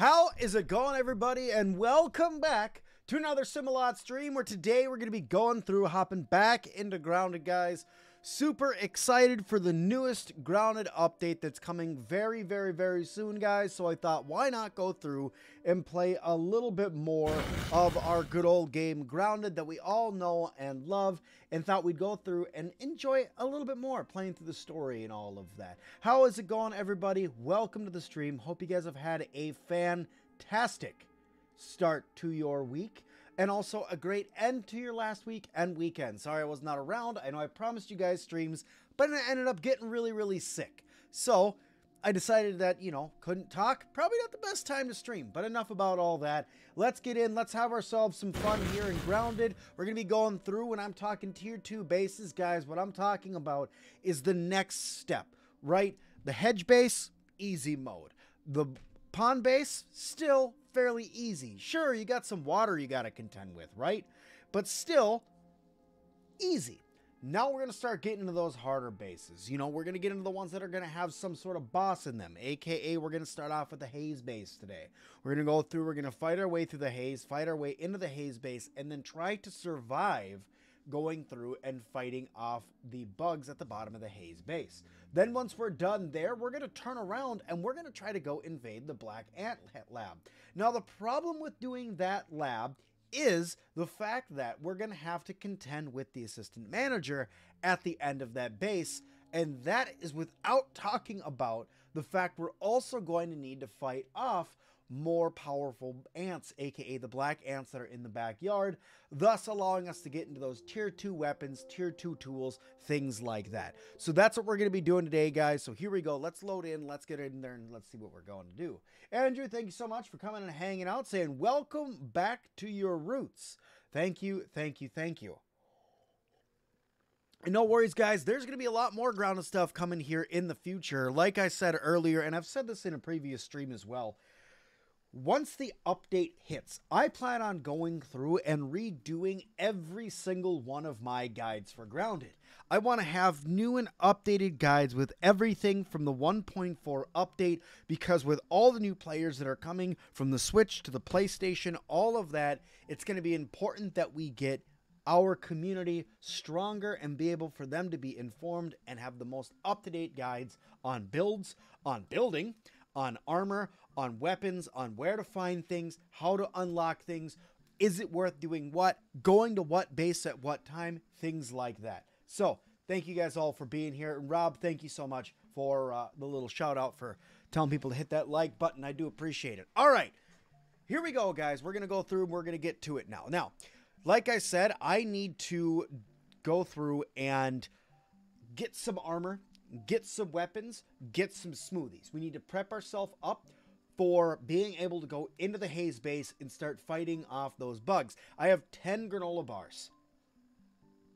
How is it going, everybody? And welcome back to another Simalot stream where today we're going to be going through, hopping back into Grounded, guys. Super excited for the newest Grounded update that's coming very, very, very soon, guys. So I thought, why not go through and play a little bit more of our good old game Grounded that we all know and love, and thought we'd go through and enjoy a little bit more playing through the story and all of that. How is it going, everybody? Welcome to the stream. Hope you guys have had a fantastic start to your week and also a great end to your last week and weekend. Sorry I was not around. I know I promised you guys streams, but I ended up getting really, really sick. So I decided that, you know, couldn't talk. Probably not the best time to stream, but enough about all that. Let's get in. Let's have ourselves some fun here in Grounded. We're going to be going through when I'm talking tier 2 bases, guys. What I'm talking about is the next step, right? The hedge base, easy mode. The pond base, still fairly easy. Sure, you got some water you got to contend with, right? But still, easy. Now we're going to start getting into those harder bases. You know, we're going to get into the ones that are going to have some sort of boss in them. AKA, we're going to start off with the haze base today. We're going to go through, we're going to fight our way through the haze, fight our way into the haze base, and then try to survive going through and fighting off the bugs at the bottom of the haze base. Then once we're done there, we're going to turn around and we're going to try to go invade the Black Ant Lab. Now, the problem with doing that lab is the fact that we're going to have to contend with the assistant manager at the end of that base. And that is without talking about the fact we're also going to need to fight off more powerful ants, aka the black ants that are in the backyard, thus allowing us to get into those tier 2 weapons, tier 2 tools, things like that. So that's what we're going to be doing today, guys. So here we go. Let's load in, let's get in there, and let's see what we're going to do. Andrew, thank you so much for coming and hanging out, saying welcome back to your roots. Thank you, thank you, thank you. And no worries, guys. There's going to be a lot more grounded stuff coming here in the future. Like I said earlier, and I've said this in a previous stream as well, once the update hits, I plan on going through and redoing every single one of my guides for Grounded. I want to have new and updated guides with everything from the 1.4 update because with all the new players that are coming from the Switch to the PlayStation, all of that, it's going to be important that we get our community stronger and be able for them to be informed and have the most up-to-date guides on builds, on building, on armor, on weapons, on where to find things, how to unlock things, is it worth doing what, going to what base at what time, things like that. So, thank you guys all for being here. And Rob, thank you so much for uh, the little shout out for telling people to hit that like button. I do appreciate it. All right, here we go, guys. We're going to go through and we're going to get to it now. Now, like I said, I need to go through and get some armor, get some weapons, get some smoothies. We need to prep ourselves up for being able to go into the haze base and start fighting off those bugs. I have 10 granola bars.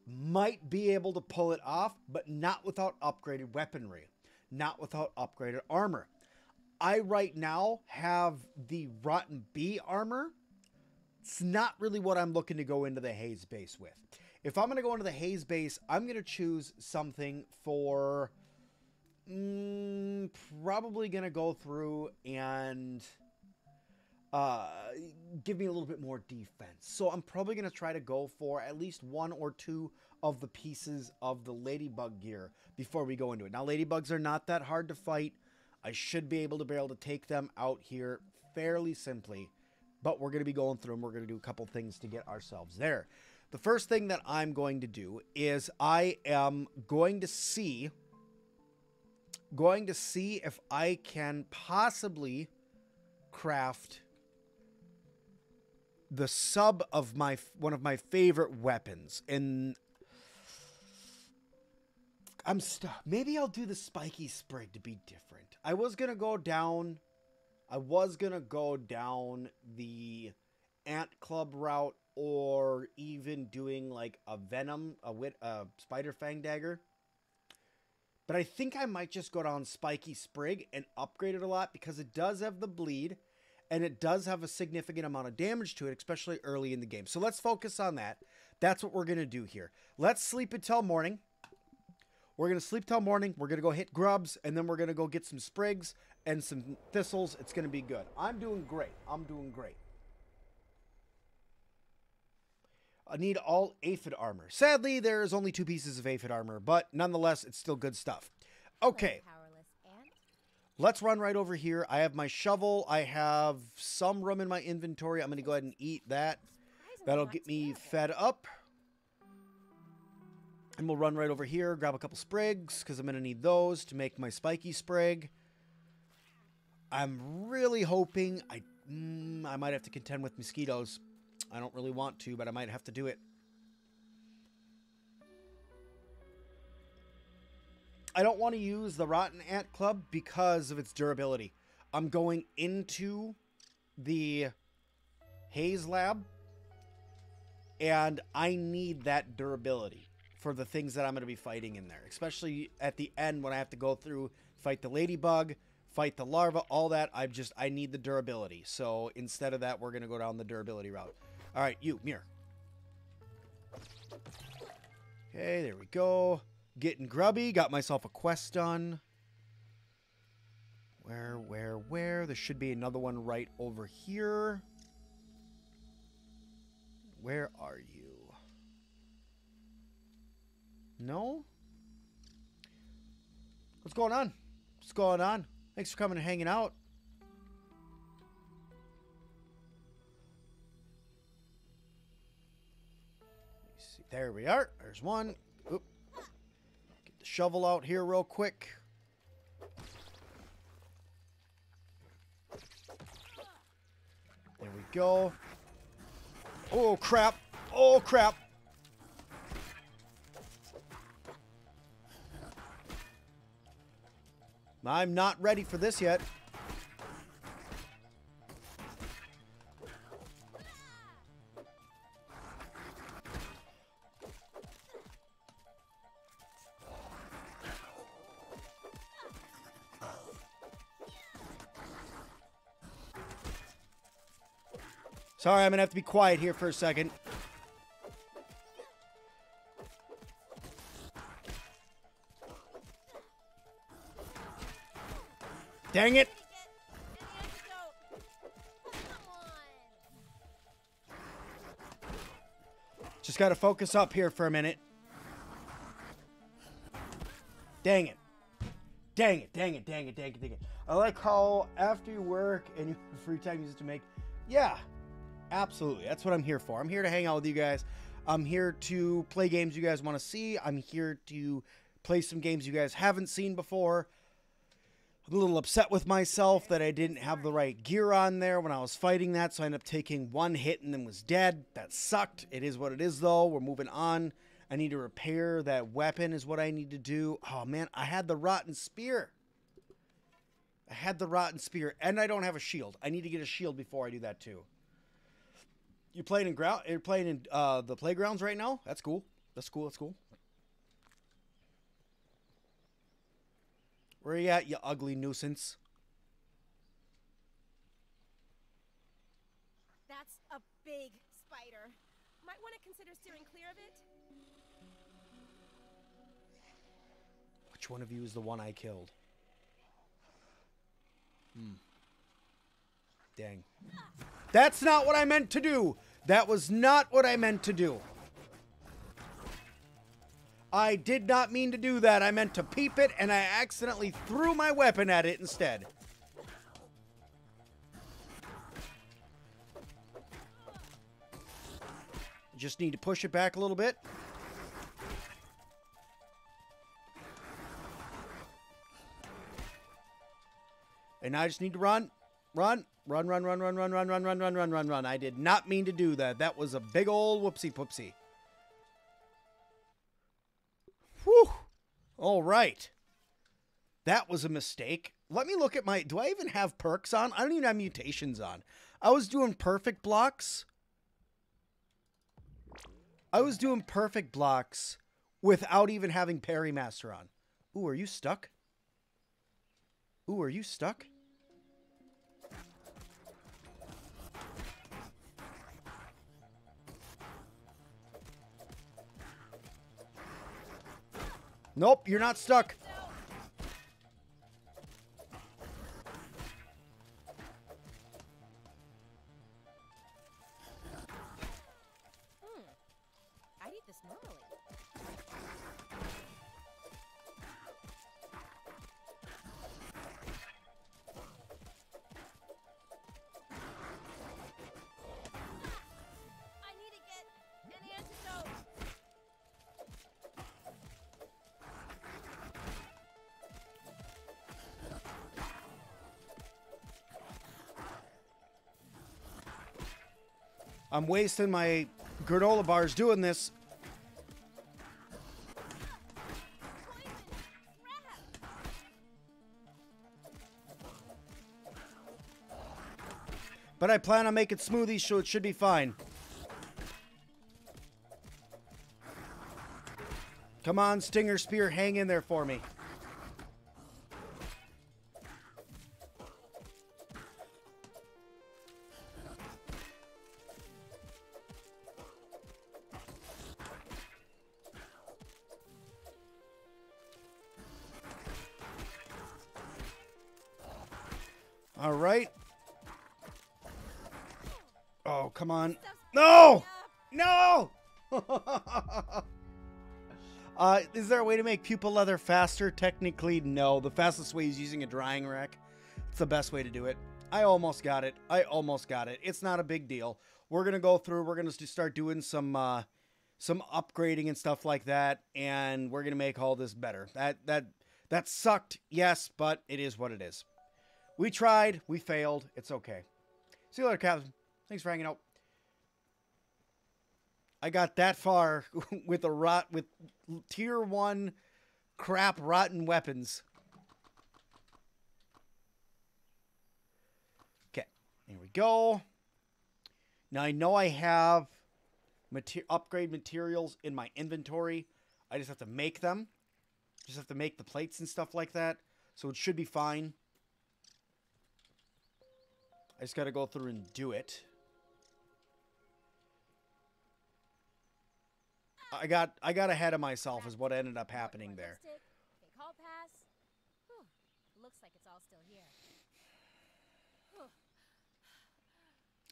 Might be able to pull it off, but not without upgraded weaponry, not without upgraded armor. I right now have the Rotten Bee armor. It's not really what I'm looking to go into the haze base with. If I'm going to go into the haze base, I'm going to choose something for Mm, probably gonna go through and uh, give me a little bit more defense. So I'm probably gonna try to go for at least one or two of the pieces of the ladybug gear before we go into it. Now ladybugs are not that hard to fight. I should be able to be able to take them out here fairly simply, but we're gonna be going through and We're gonna do a couple things to get ourselves there. The first thing that I'm going to do is I am going to see going to see if I can possibly craft the sub of my one of my favorite weapons and I'm stuck. maybe I'll do the spiky sprig to be different. I was going to go down I was going to go down the ant club route or even doing like a venom a wit a spider fang dagger but I think I might just go down Spiky Sprig and upgrade it a lot because it does have the bleed and it does have a significant amount of damage to it, especially early in the game. So let's focus on that. That's what we're going to do here. Let's sleep until morning. We're going to sleep till morning. We're going to go hit grubs, and then we're going to go get some sprigs and some thistles. It's going to be good. I'm doing great. I'm doing great. I need all aphid armor. Sadly, there's only two pieces of aphid armor, but nonetheless, it's still good stuff. Okay. Let's run right over here. I have my shovel. I have some room in my inventory. I'm going to go ahead and eat that. That'll get me fed up. And we'll run right over here, grab a couple sprigs, because I'm going to need those to make my spiky sprig. I'm really hoping I, mm, I might have to contend with mosquitoes. I don't really want to, but I might have to do it. I don't want to use the Rotten Ant Club because of its durability. I'm going into the Haze Lab, and I need that durability for the things that I'm going to be fighting in there, especially at the end when I have to go through fight the ladybug, fight the larva, all that. I just I need the durability. So instead of that, we're going to go down the durability route. All right, you, Mir. Okay, there we go. Getting grubby. Got myself a quest done. Where, where, where? There should be another one right over here. Where are you? No? What's going on? What's going on? Thanks for coming and hanging out. There we are. There's one. Oop. Get the shovel out here real quick. There we go. Oh, crap. Oh, crap. I'm not ready for this yet. Sorry, I'm going to have to be quiet here for a second. Dang it! Just got to focus up here for a minute. Dang it. Dang it, dang it, dang it, dang it, dang it. I like how after you work and you have free time you to make. Yeah, absolutely. That's what I'm here for. I'm here to hang out with you guys. I'm here to play games you guys want to see. I'm here to play some games you guys haven't seen before. I'm a little upset with myself that I didn't have the right gear on there when I was fighting that, so I ended up taking one hit and then was dead. That sucked. It is what it is, though. We're moving on. I need to repair that weapon, is what I need to do. Oh, man, I had the rotten spear. I had the rotten spear, and I don't have a shield. I need to get a shield before I do that, too. You're playing in ground. You're playing in uh, the playgrounds right now. That's cool. That's cool. That's cool. Where are you at, you ugly nuisance? That's a big spider. Might want to consider steering clear of it. Which one of you is the one I killed? Hmm. Dang. That's not what I meant to do. That was not what I meant to do. I did not mean to do that. I meant to peep it, and I accidentally threw my weapon at it instead. Just need to push it back a little bit. And I just need to run. Run. Run, run, run, run, run, run, run, run, run, run, run, run. I did not mean to do that. That was a big old whoopsie poopsie. Whew. All right. That was a mistake. Let me look at my. Do I even have perks on? I don't even have mutations on. I was doing perfect blocks. I was doing perfect blocks without even having Parry Master on. Ooh, are you stuck? Ooh, are you stuck? Nope, you're not stuck. I'm wasting my granola bars doing this. But I plan on making smoothies, so it should be fine. Come on, Stinger Spear, hang in there for me. There a way to make pupa leather faster? Technically, no. The fastest way is using a drying rack. It's the best way to do it. I almost got it. I almost got it. It's not a big deal. We're gonna go through. We're gonna start doing some uh, some upgrading and stuff like that, and we're gonna make all this better. That that that sucked, yes, but it is what it is. We tried. We failed. It's okay. See you later, Captain. Thanks for hanging out. I got that far with a rot with tier one crap rotten weapons. Okay, here we go. Now I know I have mater- upgrade materials in my inventory. I just have to make them. Just have to make the plates and stuff like that. So it should be fine. I just got to go through and do it. I got I got ahead of myself is what ended up happening there. Looks like it's all still here.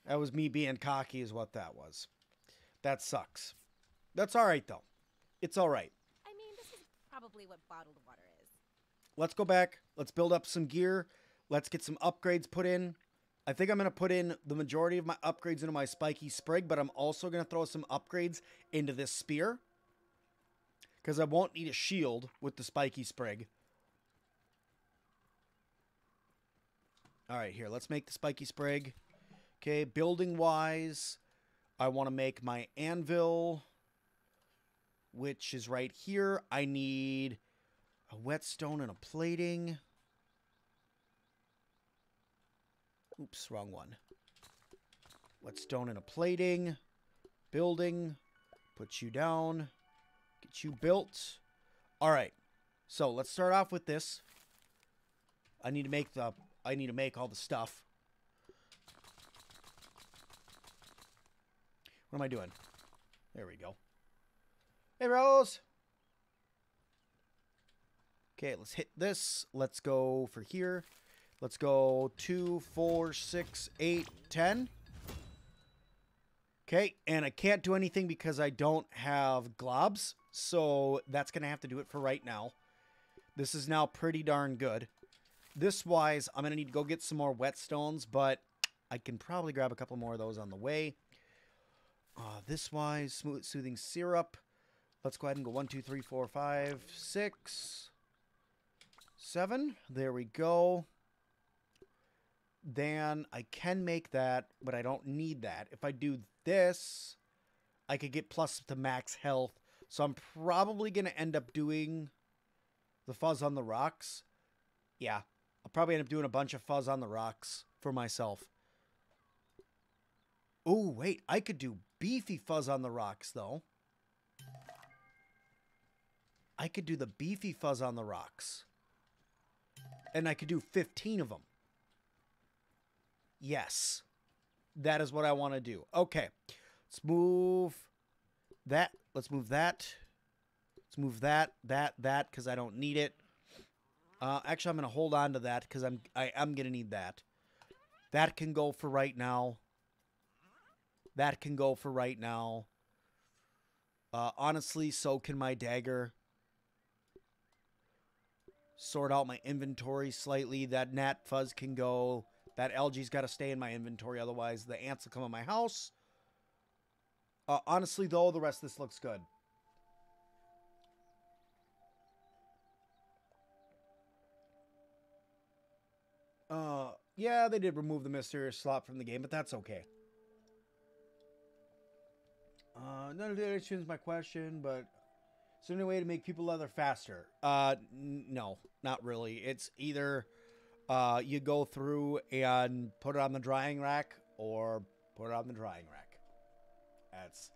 That was me being cocky is what that was. That sucks. That's all right though. It's all right. I mean, this is probably what bottled water is. Let's go back. Let's build up some gear. Let's get some upgrades put in. I think I'm going to put in the majority of my upgrades into my spiky sprig, but I'm also going to throw some upgrades into this spear. Because I won't need a shield with the spiky sprig. All right, here, let's make the spiky sprig. Okay, building wise, I want to make my anvil, which is right here. I need a whetstone and a plating. Oops, wrong one. Whetstone and a plating. Building. Put you down. Get you built. All right. So let's start off with this. I need to make the. I need to make all the stuff. What am I doing? There we go. Hey, Rose. Okay, let's hit this. Let's go for here. Let's go two, four, six, eight, ten. Okay, and I can't do anything because I don't have globs, so that's gonna have to do it for right now. This is now pretty darn good. This wise, I'm gonna need to go get some more whetstones, but I can probably grab a couple more of those on the way. Uh, this wise, smooth soothing syrup. Let's go ahead and go one, two, three, four, five, six, seven. There we go. Then I can make that, but I don't need that. If I do this, I could get plus to max health. So I'm probably going to end up doing the fuzz on the rocks. Yeah, I'll probably end up doing a bunch of fuzz on the rocks for myself. Oh, wait, I could do beefy fuzz on the rocks, though. I could do the beefy fuzz on the rocks. And I could do 15 of them. Yes. That is what I want to do. Okay. Let's move that. Let's move that. Let's move that, that, that, because I don't need it. Uh, actually, I'm going to hold on to that because I'm I am going to need that. That can go for right now. That can go for right now. Uh, honestly, so can my dagger. Sort out my inventory slightly. That gnat fuzz can go. That algae's got to stay in my inventory, otherwise the ants will come in my house. Uh, honestly, though, the rest of this looks good. Uh, yeah, they did remove the mysterious slot from the game, but that's okay. Uh, none of that answers my question, but is there any way to make pupa leather faster? Uh, no, not really. It's either uh, you go through and put it on the drying rack, or put it on the drying rack. That's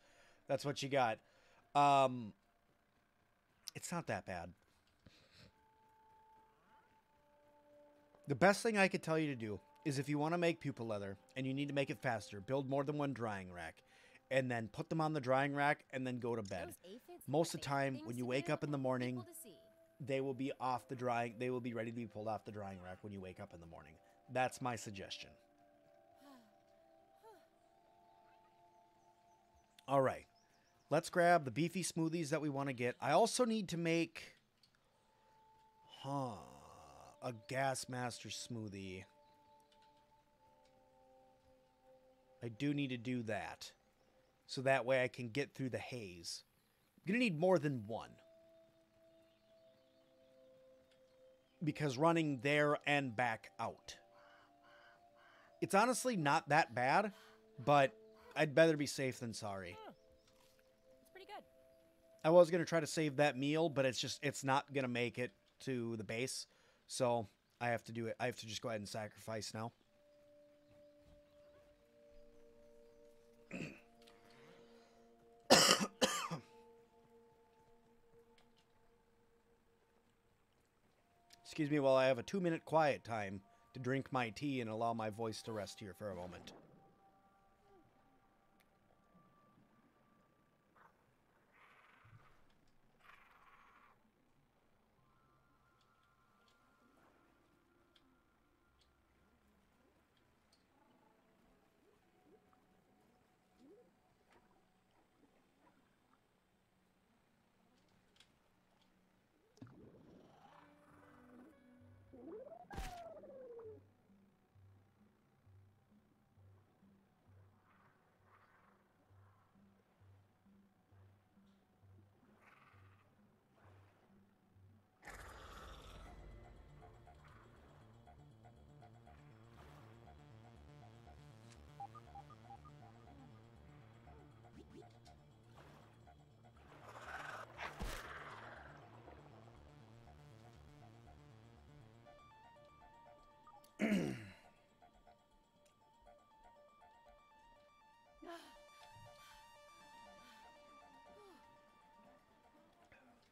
that's what you got. Um, it's not that bad. The best thing I could tell you to do is if you want to make pupa leather and you need to make it faster, build more than one drying rack and then put them on the drying rack and then go to bed. Most of the time, when you wake up in the morning, people to see. They will be off the drying, they will be ready to be pulled off the drying rack when you wake up in the morning. That's my suggestion. All right. Let's grab the beefy smoothies that we want to get. I also need to make huh, a gas master smoothie. I do need to do that. So that way I can get through the haze. I'm going to need more than one. Because running there and back out. It's honestly not that bad, but I'd better be safe than sorry. It's pretty good. I was gonna try to save that meal, but it's just it's not gonna make it to the base, so I have to do it. I have to just go ahead and sacrifice now. Excuse me while I have a two minute quiet time to drink my tea and allow my voice to rest here for a moment.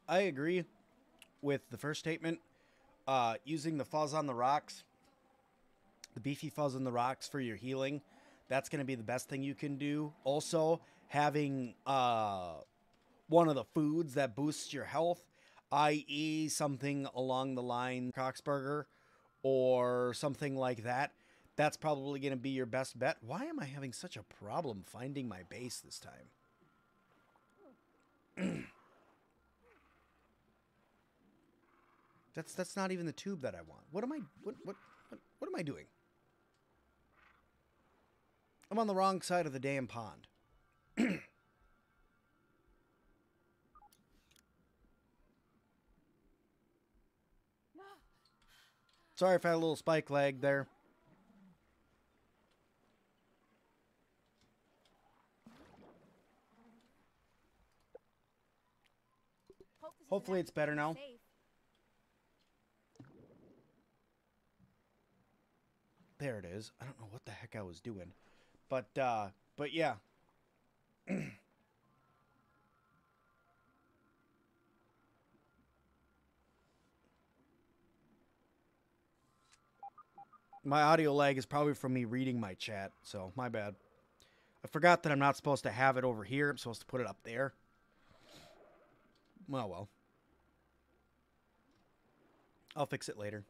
I agree with the first statement. Uh, using the fuzz on the rocks, the beefy fuzz on the rocks for your healing, that's going to be the best thing you can do. Also, having uh, one of the foods that boosts your health, i.e., something along the line Coxburger or something like that, that's probably going to be your best bet. Why am I having such a problem finding my base this time? That's that's not even the tube that I want. What am I what what what, what am I doing? I'm on the wrong side of the damn pond. Sorry if I had a little spike lag there. Hopefully it's better now. safe. There it is. I don't know what the heck I was doing. But uh but yeah. my audio lag is probably from me reading my chat, so my bad. I forgot that I'm not supposed to have it over here. I'm supposed to put it up there. Well, well. I'll fix it later.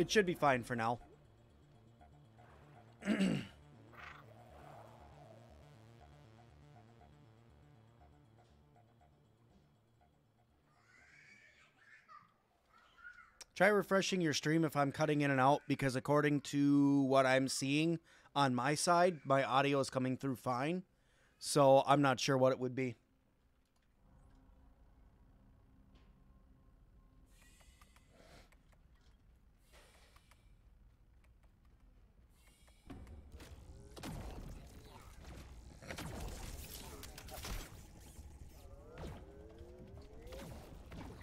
It should be fine for now. Try refreshing your stream if I'm cutting in and out because according to what I'm seeing on my side, my audio is coming through fine. So I'm not sure what it would be.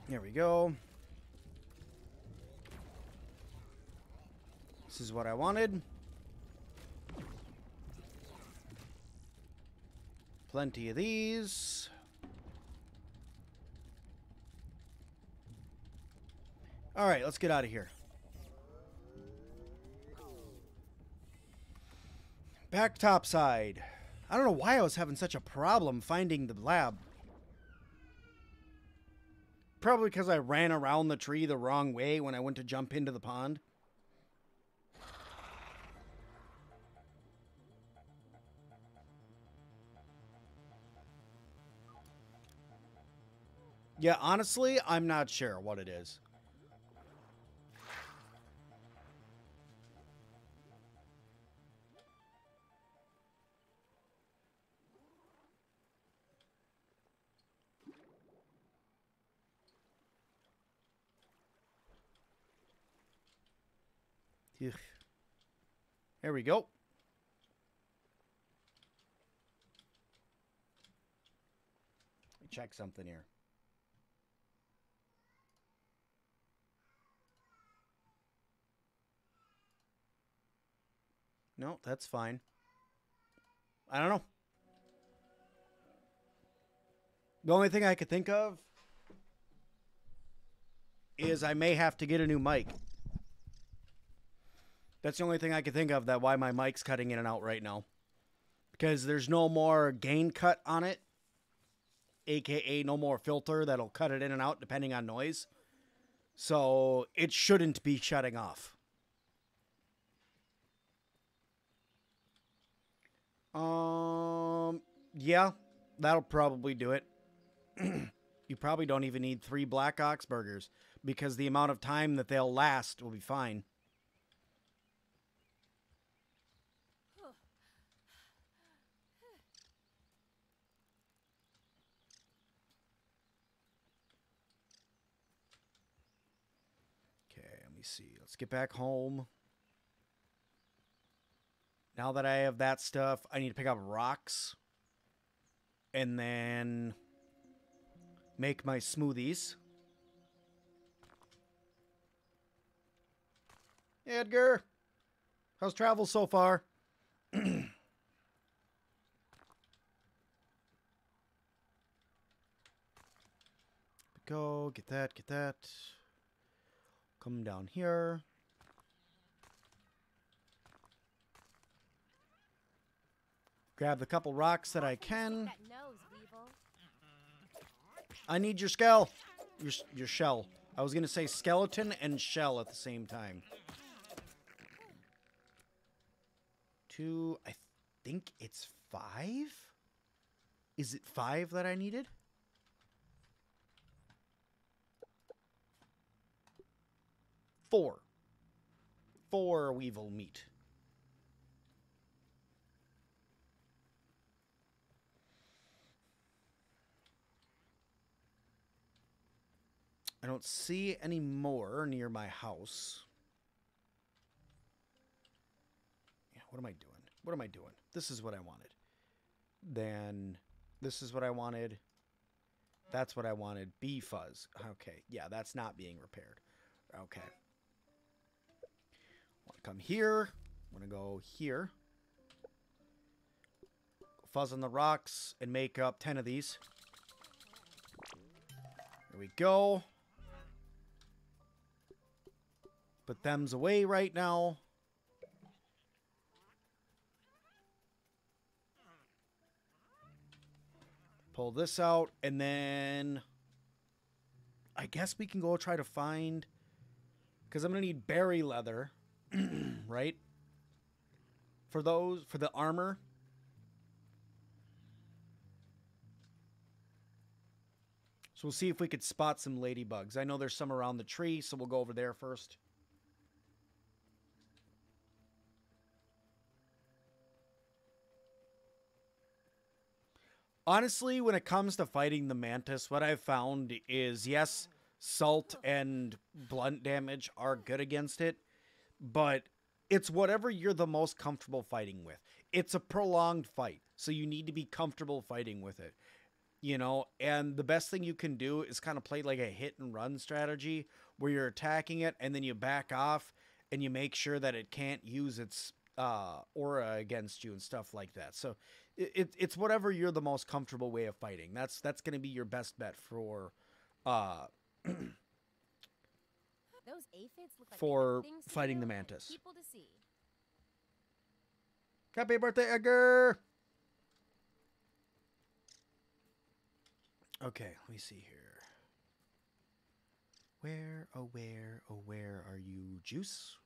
There we go. This is what I wanted. Plenty of these. All right, let's get out of here. Back topside. I don't know why I was having such a problem finding the lab. Probably because I ran around the tree the wrong way when I went to jump into the pond. Yeah, honestly, I'm not sure what it is. Ugh. There we go. Let me check something here. No, that's fine. I don't know. The only thing I could think of is I may have to get a new mic. That's the only thing I can think of that why my mic's cutting in and out right now. Because there's no more gain cut on it, aka no more filter that'll cut it in and out depending on noise. So it shouldn't be shutting off. Um, yeah, that'll probably do it. you probably don't even need three Black Ox burgers because the amount of time that they'll last will be fine. Okay, let me see. Let's get back home. Now that I have that stuff, I need to pick up rocks and then make my smoothies. Edgar, how's travel so far? Go, get that, get that. Come down here. Grab the couple rocks that I can. That nose, Weevil. I need your skull. Your, your shell. I was going to say skeleton and shell at the same time. Two, I think it's five? Is it five that I needed? Four. Four weevil meat. I don't see any more near my house. Yeah, what am I doing? What am I doing? This is what I wanted. Then this is what I wanted. That's what I wanted. Bee fuzz. Okay. Yeah, that's not being repaired. Okay. To come here. I'm going to go here. Fuzz on the rocks and make up 10 of these. There we go. Put them's away right now. Pull this out, and then I guess we can go try to find because I'm gonna need berry leather, right? For those for the armor. So we'll see if we could spot some ladybugs. I know there's some around the tree, so we'll go over there first. Honestly, when it comes to fighting the mantis, what I've found is yes, salt and blunt damage are good against it, but it's whatever you're the most comfortable fighting with. It's a prolonged fight, so you need to be comfortable fighting with it. You know, and the best thing you can do is kind of play like a hit and run strategy where you're attacking it and then you back off and you make sure that it can't use its uh, aura against you and stuff like that. So it, it, it's whatever you're the most comfortable way of fighting. That's that's going to be your best bet for uh, like For they got things fighting the mantis. People to see. Happy birthday, Edgar! Okay, let me see here. Where, oh, where, oh, where are you, Juice?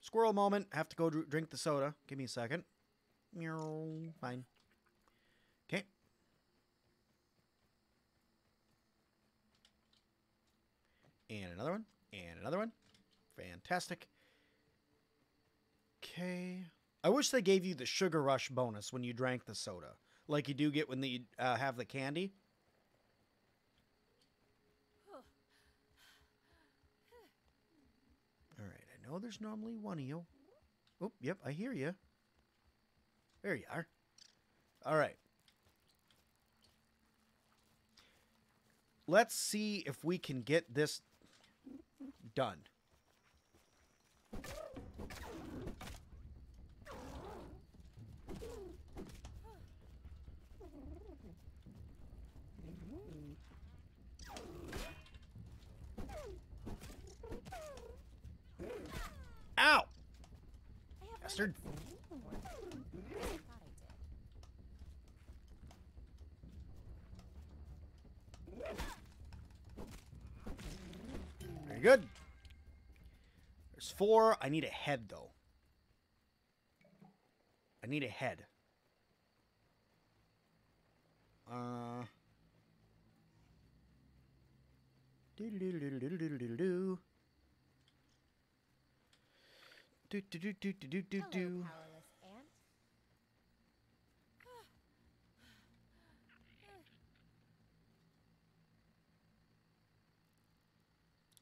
Squirrel moment. Have to go drink the soda. Give me a second. Meow. Fine. Okay. And another one. And another one. Fantastic. Okay. I wish they gave you the sugar rush bonus when you drank the soda, like you do get when you uh, have the candy. All right, I know there's normally one of you. Oh, yep, I hear you. There you are. All right. Let's see if we can get this Done. Ow! Bastard. Good. Four. I need a head, though. I need a head. Uh. Do-do-do-do-do-do-do-do-do. Do-do-do-do-do-do-do-do. Hello, powerless ant.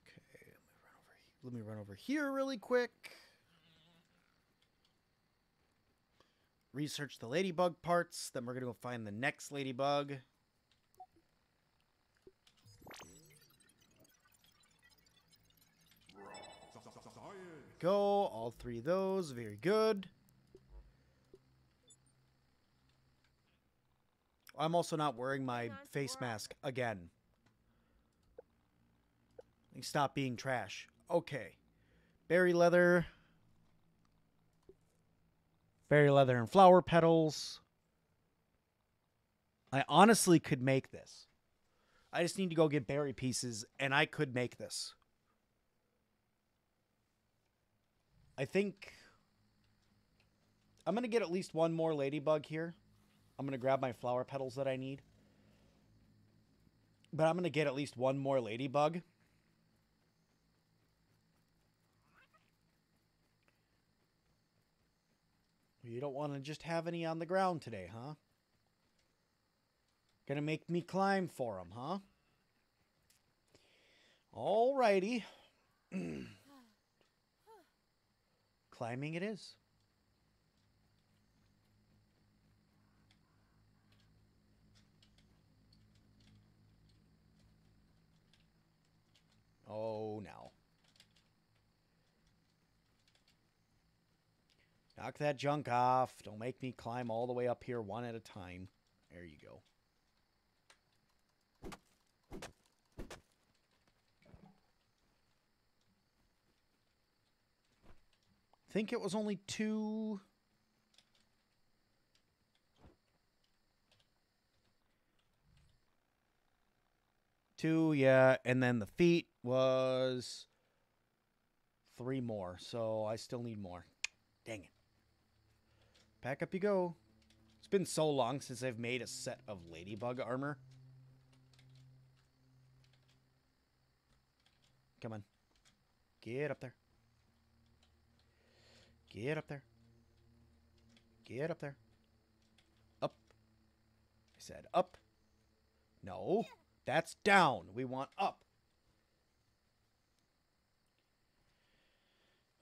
Okay, let me run over. Here really quick. Research the ladybug parts. Then we're gonna go find the next ladybug. Go all three of those. Very good. I'm also not wearing my face mask again. Stop being trash. Okay. Berry leather. Berry leather and flower petals. I honestly could make this. I just need to go get berry pieces and I could make this. I think I'm going to get at least one more ladybug here. I'm going to grab my flower petals that I need. But I'm going to get at least one more ladybug. You don't want to just have any on the ground today, huh? Gonna make me climb for them, huh? Alrighty. Climbing it is. Oh, now. Knock that junk off. Don't make me climb all the way up here one at a time. There you go. think it was only two. Two, yeah, and then the feet was three more, so I still need more. Dang it. Pack up you go. It's been so long since I've made a set of ladybug armor. Come on. Get up there. Get up there. Get up there. Up. I said up. No, that's down. We want up.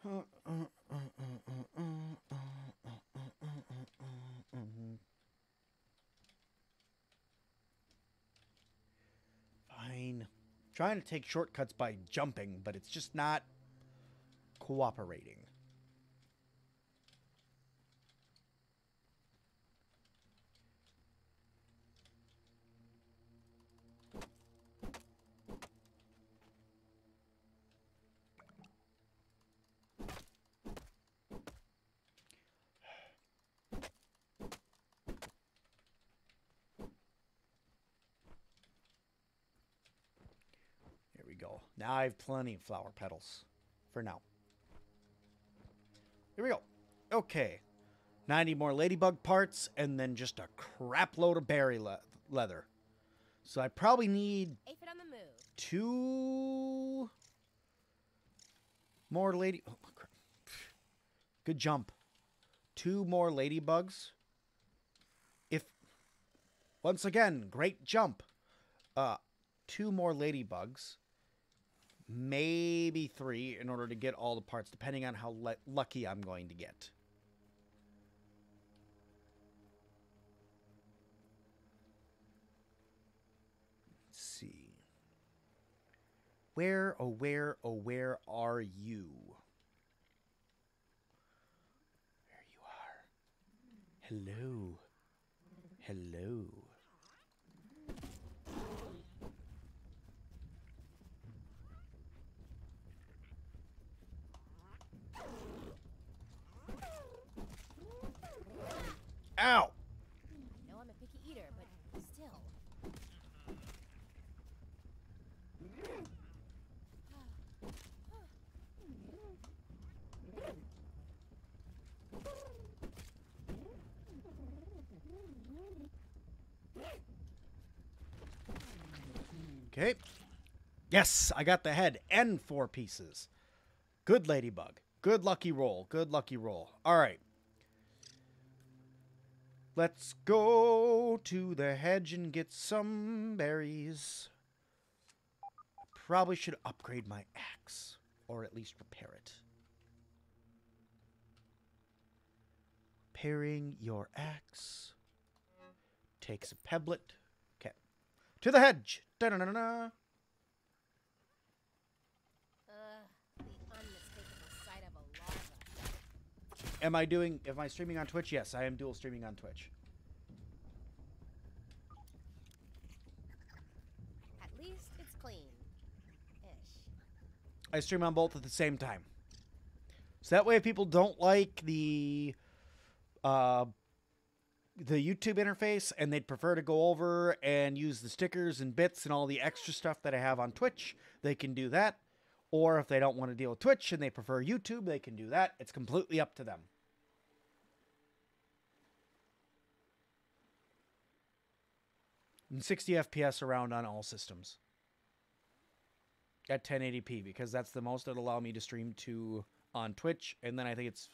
Fine. Trying to take shortcuts by jumping, but it's just not cooperating. There we go. Now I have plenty of flower petals for now. Here we go. Okay. 90 more ladybug parts and then just a crap load of berry le- leather. So I probably need Aphid on the move. two more lady. Oh. Good jump. Two more ladybugs. If once again, great jump. Uh, two more ladybugs. Maybe three in order to get all the parts, depending on how lucky I'm going to get. Let's see. Where, oh, where, oh, where are you? There you are. Hello. Hello. Ow! I know I'm a picky eater, but still. Okay. Yes, I got the head and four pieces. Good ladybug. Good lucky roll. Good lucky roll. All right. Let's go to the hedge and get some berries. Probably should upgrade my axe, or at least repair it. Repairing your axe takes a pebblet. Okay. To the hedge. Da-na-na-na. Ugh, the unmistakable sight of a larva. Am I doing? Am I streaming on Twitch? Yes, I am dual streaming on Twitch. At least it's clean. Ish. I stream on both at the same time. So that way, if people don't like the uh, the YouTube interface and they'd prefer to go over and use the stickers and bits and all the extra stuff that I have on Twitch, they can do that. Or if they don't want to deal with Twitch and they prefer YouTube, they can do that. It's completely up to them. And 60 FPS around on all systems at 1080p because that's the most it'll allow me to stream to on Twitch. And then I think it's,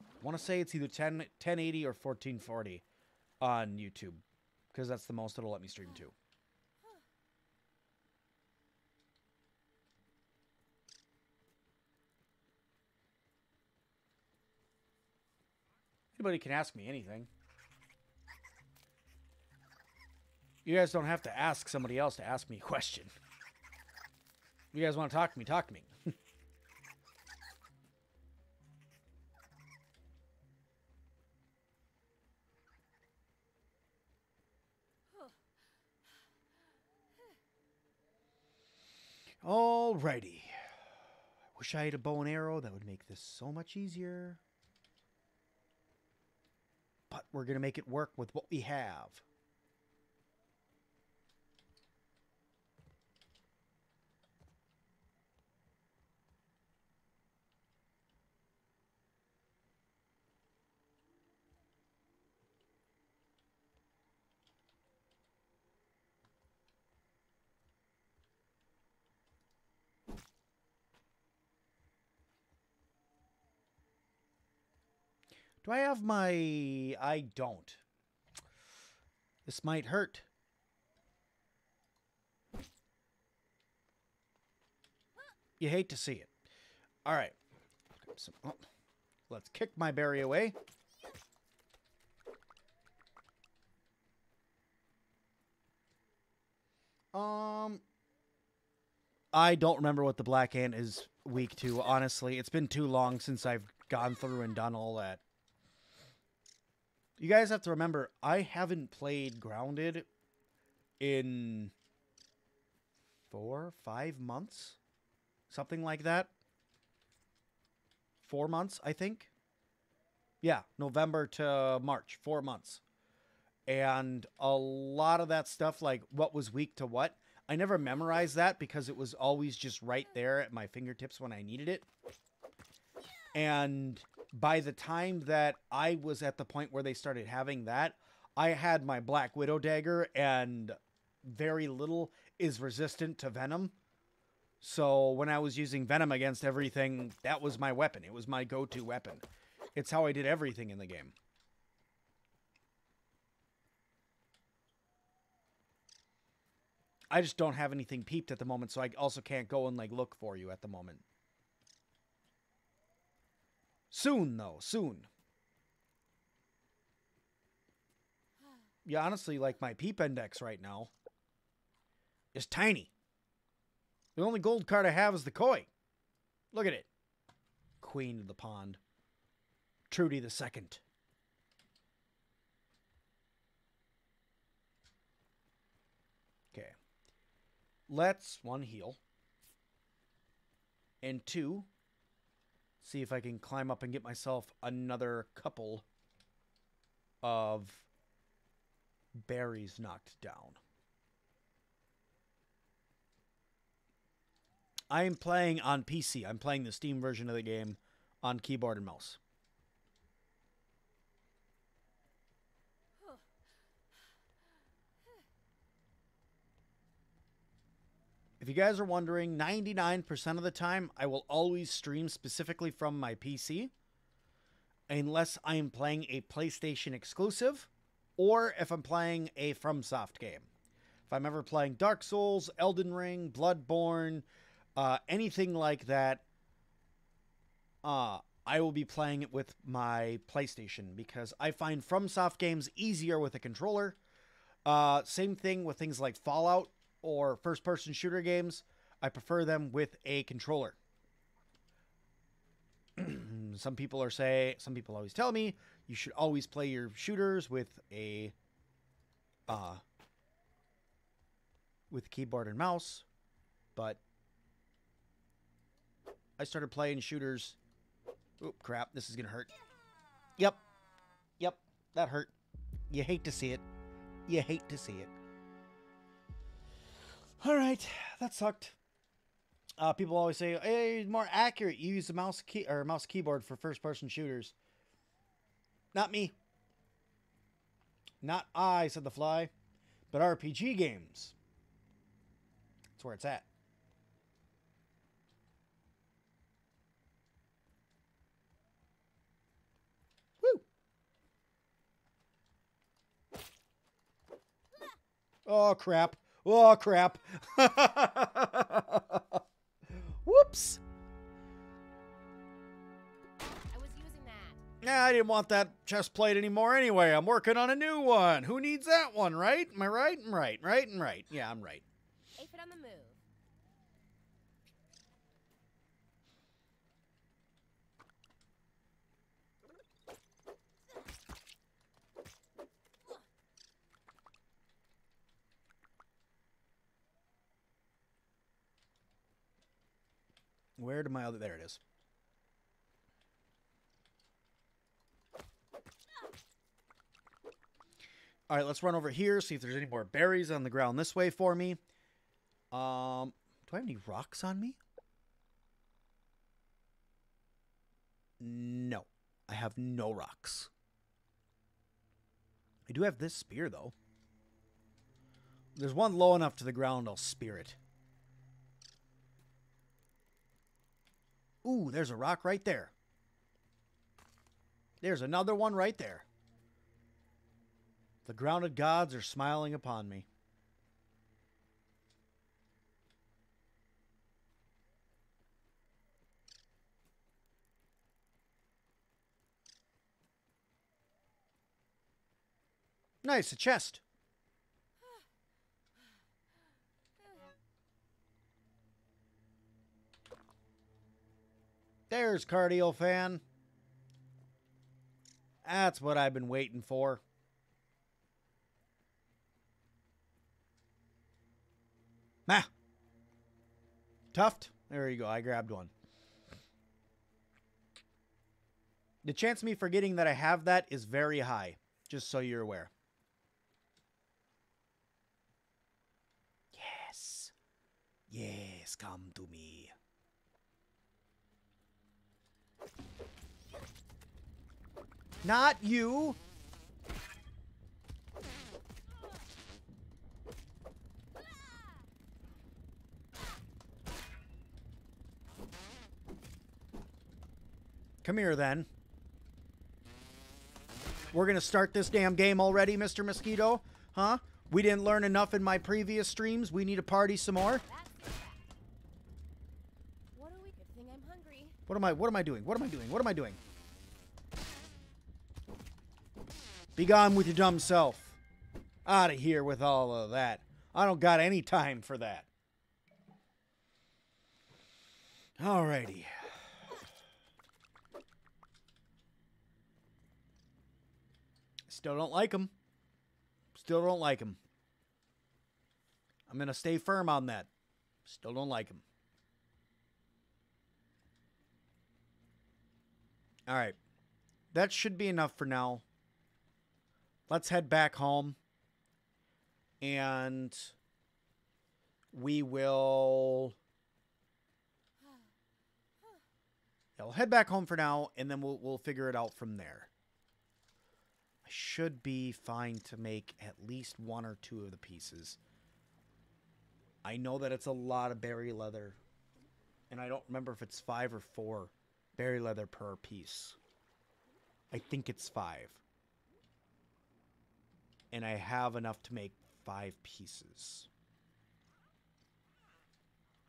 I want to say it's either 10, 1080 or 1440 on YouTube because that's the most it'll let me stream to. Anybody can ask me anything. You guys don't have to ask somebody else to ask me a question. You guys want to talk to me, talk to me. Alrighty. Wish I had a bow and arrow. That would make this so much easier. But we're going to make it work with what we have. Do I have my... I don't. This might hurt. You hate to see it. All right. Oh, let's kick my berry away. Um, I don't remember what the black ant is weak to. Honestly, it's been too long since I've gone through and done all that. You guys have to remember, I haven't played Grounded in four, five months, something like that. Four months, I think. Yeah, November to March, four months. And a lot of that stuff, like what was weak to what, I never memorized that because it was always just right there at my fingertips when I needed it. And by the time that I was at the point where they started having that, I had my Black Widow dagger, and very little is resistant to venom. So when I was using venom against everything, that was my weapon. It was my go to weapon. It's how I did everything in the game. I just don't have anything peeped at the moment, so I also can't go and like look for you at the moment. Soon, though, soon. Yeah, honestly, like my peep index right now is tiny. The only gold card I have is the koi. Look at it. Queen of the pond. Trudy the second. Okay. Let's one heal. And two, see if I can climb up and get myself another couple of berries knocked down. I am playing on PC. I'm playing the Steam version of the game on keyboard and mouse. If you guys are wondering, 99% of the time, I will always stream specifically from my PC, unless I am playing a PlayStation exclusive, or if I'm playing a FromSoft game. If I'm ever playing Dark Souls, Elden Ring, Bloodborne, uh, anything like that, uh, I will be playing it with my PlayStation because I find FromSoft games easier with a controller. Uh, same thing with things like Fallout or first person shooter games, I prefer them with a controller. some people are say some people always tell me you should always play your shooters with a uh with keyboard and mouse, but I started playing shooters. Oop, crap, this is going to hurt. Yep. Yep, that hurt. You hate to see it. You hate to see it. All right, that sucked. Uh, people always say, "Hey, more accurate. You use the mouse key or mouse keyboard for first-person shooters." Not me. Not I," said the fly. "But RPG games. That's where it's at." Woo! Oh crap! Oh, crap. Whoops. I was using that. Nah, I didn't want that chest plate anymore anyway. I'm working on a new one. Who needs that one, right? Am I right? I'm right, right, and right. Yeah, I'm right. Aphid on the move. Where did my other... There it is. All right, let's run over here, see if there's any more berries on the ground this way for me. Um, do I have any rocks on me? No, I have no rocks. I do have this spear, though. There's one low enough to the ground, I'll spear it. Ooh, there's a rock right there. There's another one right there. The grounded gods are smiling upon me. Nice, a chest. There's Cardio Fan. That's what I've been waiting for. Ah. Tuft. There you go. I grabbed one. The chance me forgetting that I have that is very high, just so you're aware. Yes. Yes, come to me. Not you. Come here then. We're going to start this damn game already, Mr. Mosquito? Huh? We didn't learn enough in my previous streams. We need to party some more. That's so bad. What are we? Good thing I'm hungry. What am I what am I doing? What am I doing? What am I doing? Be gone with your dumb self. Out of here with all of that. I don't got any time for that. Alrighty. Still don't like him. Still don't like him. I'm going to stay firm on that. Still don't like him. All right. That should be enough for now. Let's head back home. And we will. Yeah, we'll head back home for now, and then we'll we'll figure it out from there. I should be fine to make at least one or two of the pieces. I know that it's a lot of berry leather, and I don't remember if it's five or four berry leather per piece. I think it's five. And I have enough to make five pieces.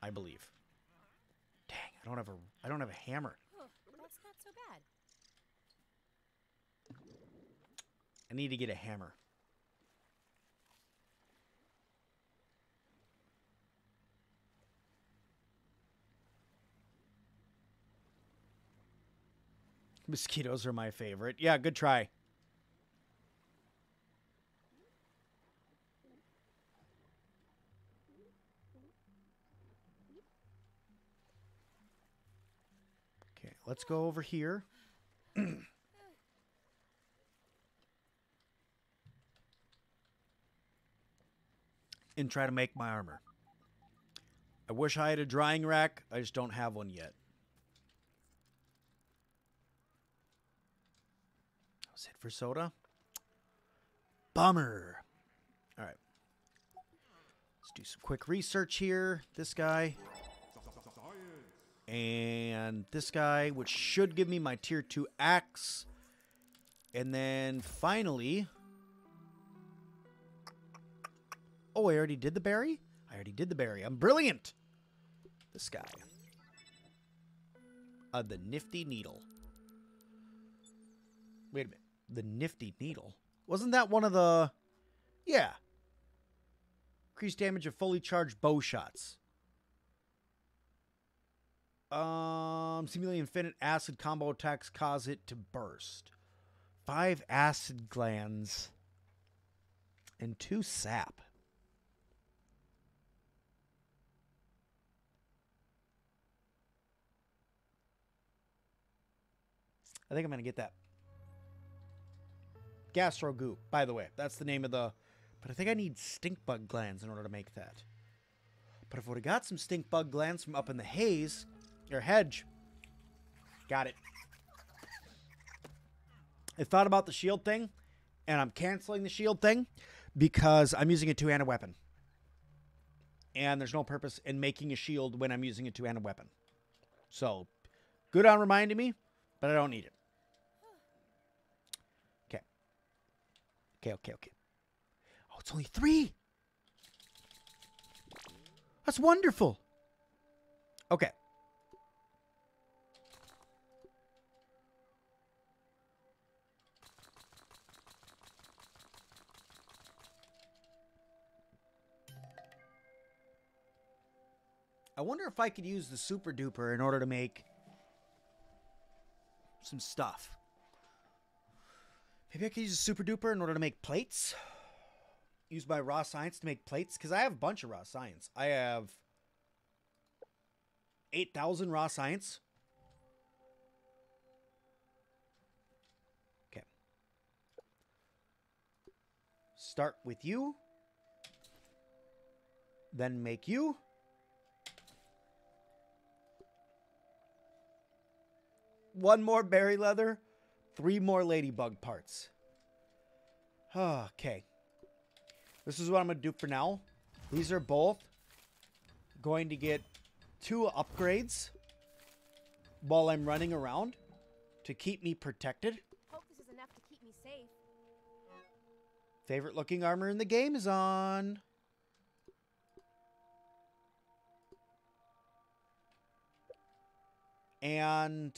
I believe. Dang, I don't have a I don't have a hammer. That's not so bad. I need to get a hammer. Mosquitoes are my favorite. Yeah, good try. Let's go over here. and try to make my armor. I wish I had a drying rack. I just don't have one yet. That was it for soda. Bummer. All right. Let's do some quick research here. This guy. And this guy, which should give me my tier 2 axe. And then finally. Oh, I already did the berry? I already did the berry. I'm brilliant. This guy. Uh, the nifty needle. Wait a minute. The nifty needle? Wasn't that one of the... Yeah. Increased damage of fully charged bow shots. Um, seemingly infinite acid combo attacks cause it to burst. Five acid glands and two sap. I think I'm going to get that. Gastro goo, by the way. That's the name of the. But I think I need stink bug glands in order to make that. But if I would have got some stink bug glands from up in the haze, or hedge, got it. I thought about the shield thing, and I'm canceling the shield thing because I'm using a two handed weapon. And there's no purpose in making a shield when I'm using a two handed weapon. So, good on reminding me, but I don't need it. Okay. Okay, okay, okay. Oh, it's only three. That's wonderful. Okay. I wonder if I could use the super duper in order to make some stuff. Maybe I could use a super duper in order to make plates. Use my raw science to make plates because I have a bunch of raw science. I have 8,000 raw science. Okay. Start with you. Then make you. One more berry leather. Three more ladybug parts. Okay. This is what I'm going to do for now. These are both going to get two upgrades while I'm running around to keep me protected. Hope this is enough to keep me safe. Favorite looking armor in the game is on. And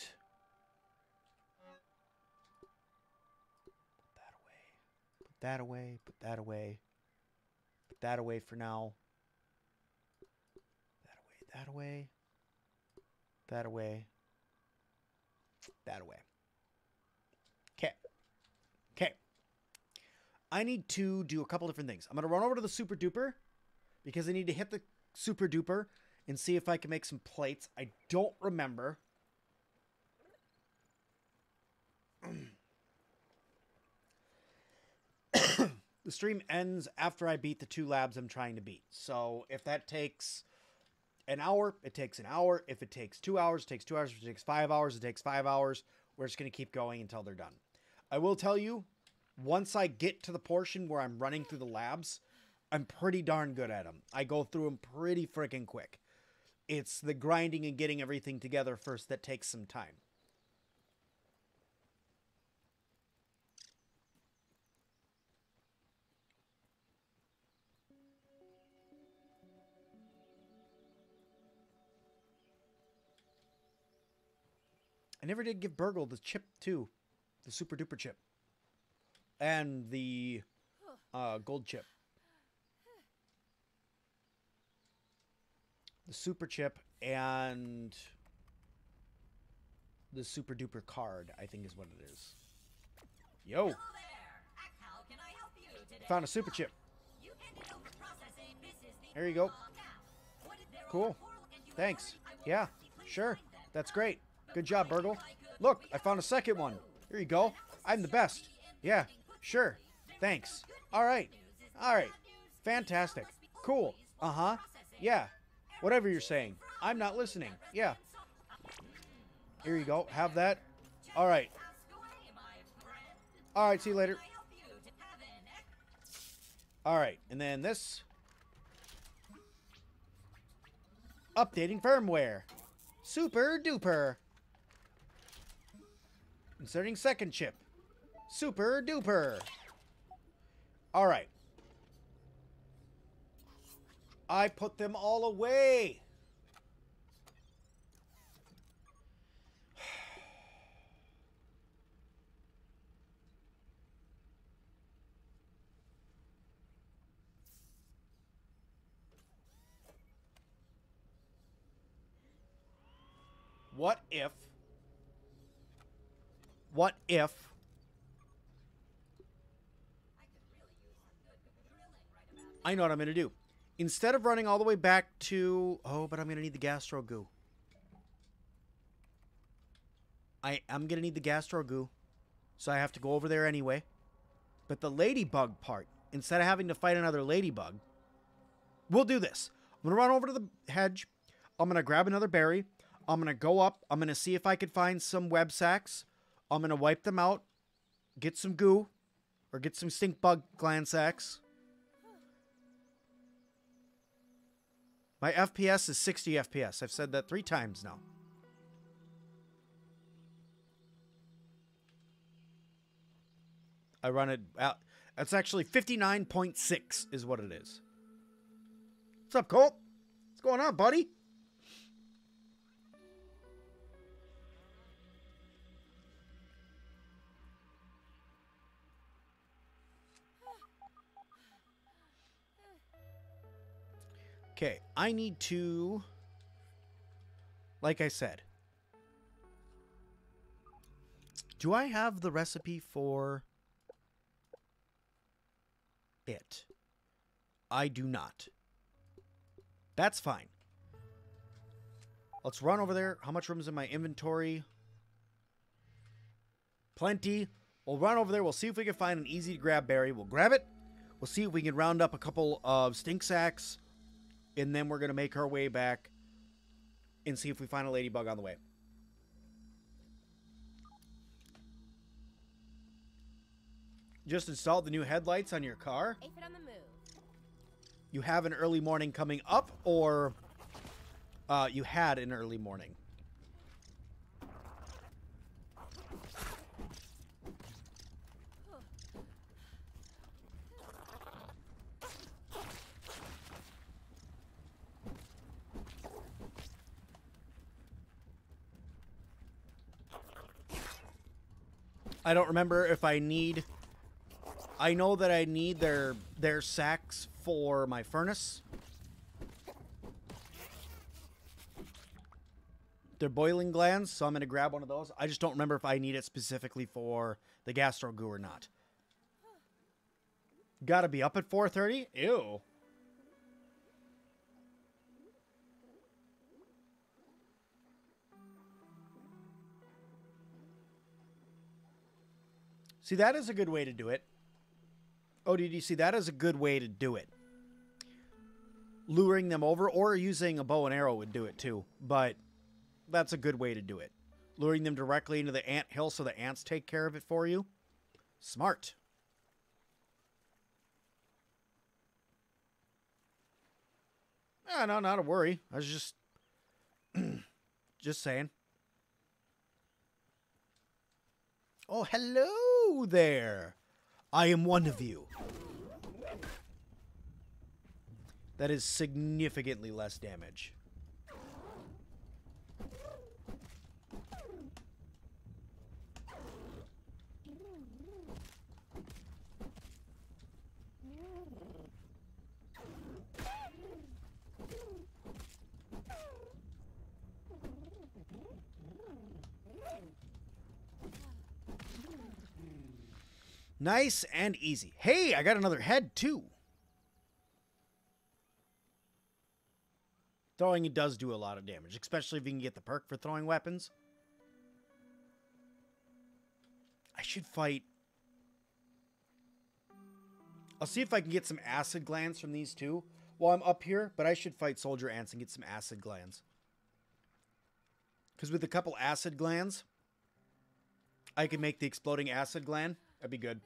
that away. Put that away. Put that away. For now. That away. That away. That away. That away. Okay. Okay. I need to do a couple different things. I'm going to run over to the super duper because I need to hit the super duper and see if I can make some plates. I don't remember. The stream ends after I beat the two labs I'm trying to beat. So if that takes an hour, it takes an hour. If it takes two hours, it takes two hours. If it takes five hours, it takes five hours. We're just going to keep going until they're done. I will tell you, once I get to the portion where I'm running through the labs, I'm pretty darn good at them. I go through them pretty freaking quick. It's the grinding and getting everything together first that takes some time. I never did give BURG.L the chip too, the super duper chip, and the uh, gold chip. The super chip and the super duper card, I think is what it is. Yo, Hello there. How can I help you today? found a super chip. You ended over processing. This is the There you go. log now. What if there Cool. were a portal and you Thanks. were ready? I will Yeah, sure. That's great. Good job, BURG.L. Look, I found a second one. Here you go. I'm the best. Yeah, sure. Thanks. All right. All right. Fantastic. Cool. Uh huh. Yeah. Whatever you're saying. I'm not listening. Yeah. Here you go. Have that. All right. All right. See you later. All right. And then this. Updating firmware. Super duper. Inserting second chip. Super duper. All right. I put them all away. What if? What if? I know what I'm going to do. Instead of running all the way back to. Oh, but I'm going to need the gastro goo. I am going to need the gastro goo. So I have to go over there anyway. But the ladybug part, instead of having to fight another ladybug, we'll do this. I'm going to run over to the hedge. I'm going to grab another berry. I'm going to go up. I'm going to see if I could find some web sacks. I'm going to wipe them out, get some goo, or get some stink bug gland sacks. My FPS is 60 FPS. I've said that three times now. I run it out. That's actually 59.6 is what it is. What's up, Colt? What's going on, buddy? Okay, I need to like I said, do I have the recipe for it? I do not. That's fine. Let's run over there. How much room is in my inventory? Plenty. We'll run over there. We'll see if we can find an easy to grab berry. We'll grab it. We'll see if we can round up a couple of stink sacks. And then we're going to make our way back and see if we find a ladybug on the way. Just installed the new headlights on your car. On the move. You have an early morning coming up, or uh, you had an early morning? I don't remember if I need. I know that I need their their sacks for my furnace. They're boiling glands, so I'm gonna grab one of those. I just don't remember if I need it specifically for the gastro goo or not. Gotta be up at 4:30. Ew. See, that is a good way to do it. See? That is a good way to do it. Luring them over or using a bow and arrow would do it too, but that's a good way to do it. Luring them directly into the ant hill so the ants take care of it for you. Smart. Ah, no, not a worry. I was just just saying. Oh, hello there. I am one of you. That is significantly less damage. Nice and easy. Hey, I got another head too. Throwing it does do a lot of damage, especially if you can get the perk for throwing weapons. I should fight. I'll see if I can get some acid glands from these two while I'm up here, but I should fight soldier ants and get some acid glands. Because with a couple acid glands, I can make the exploding acid gland. That'd be good.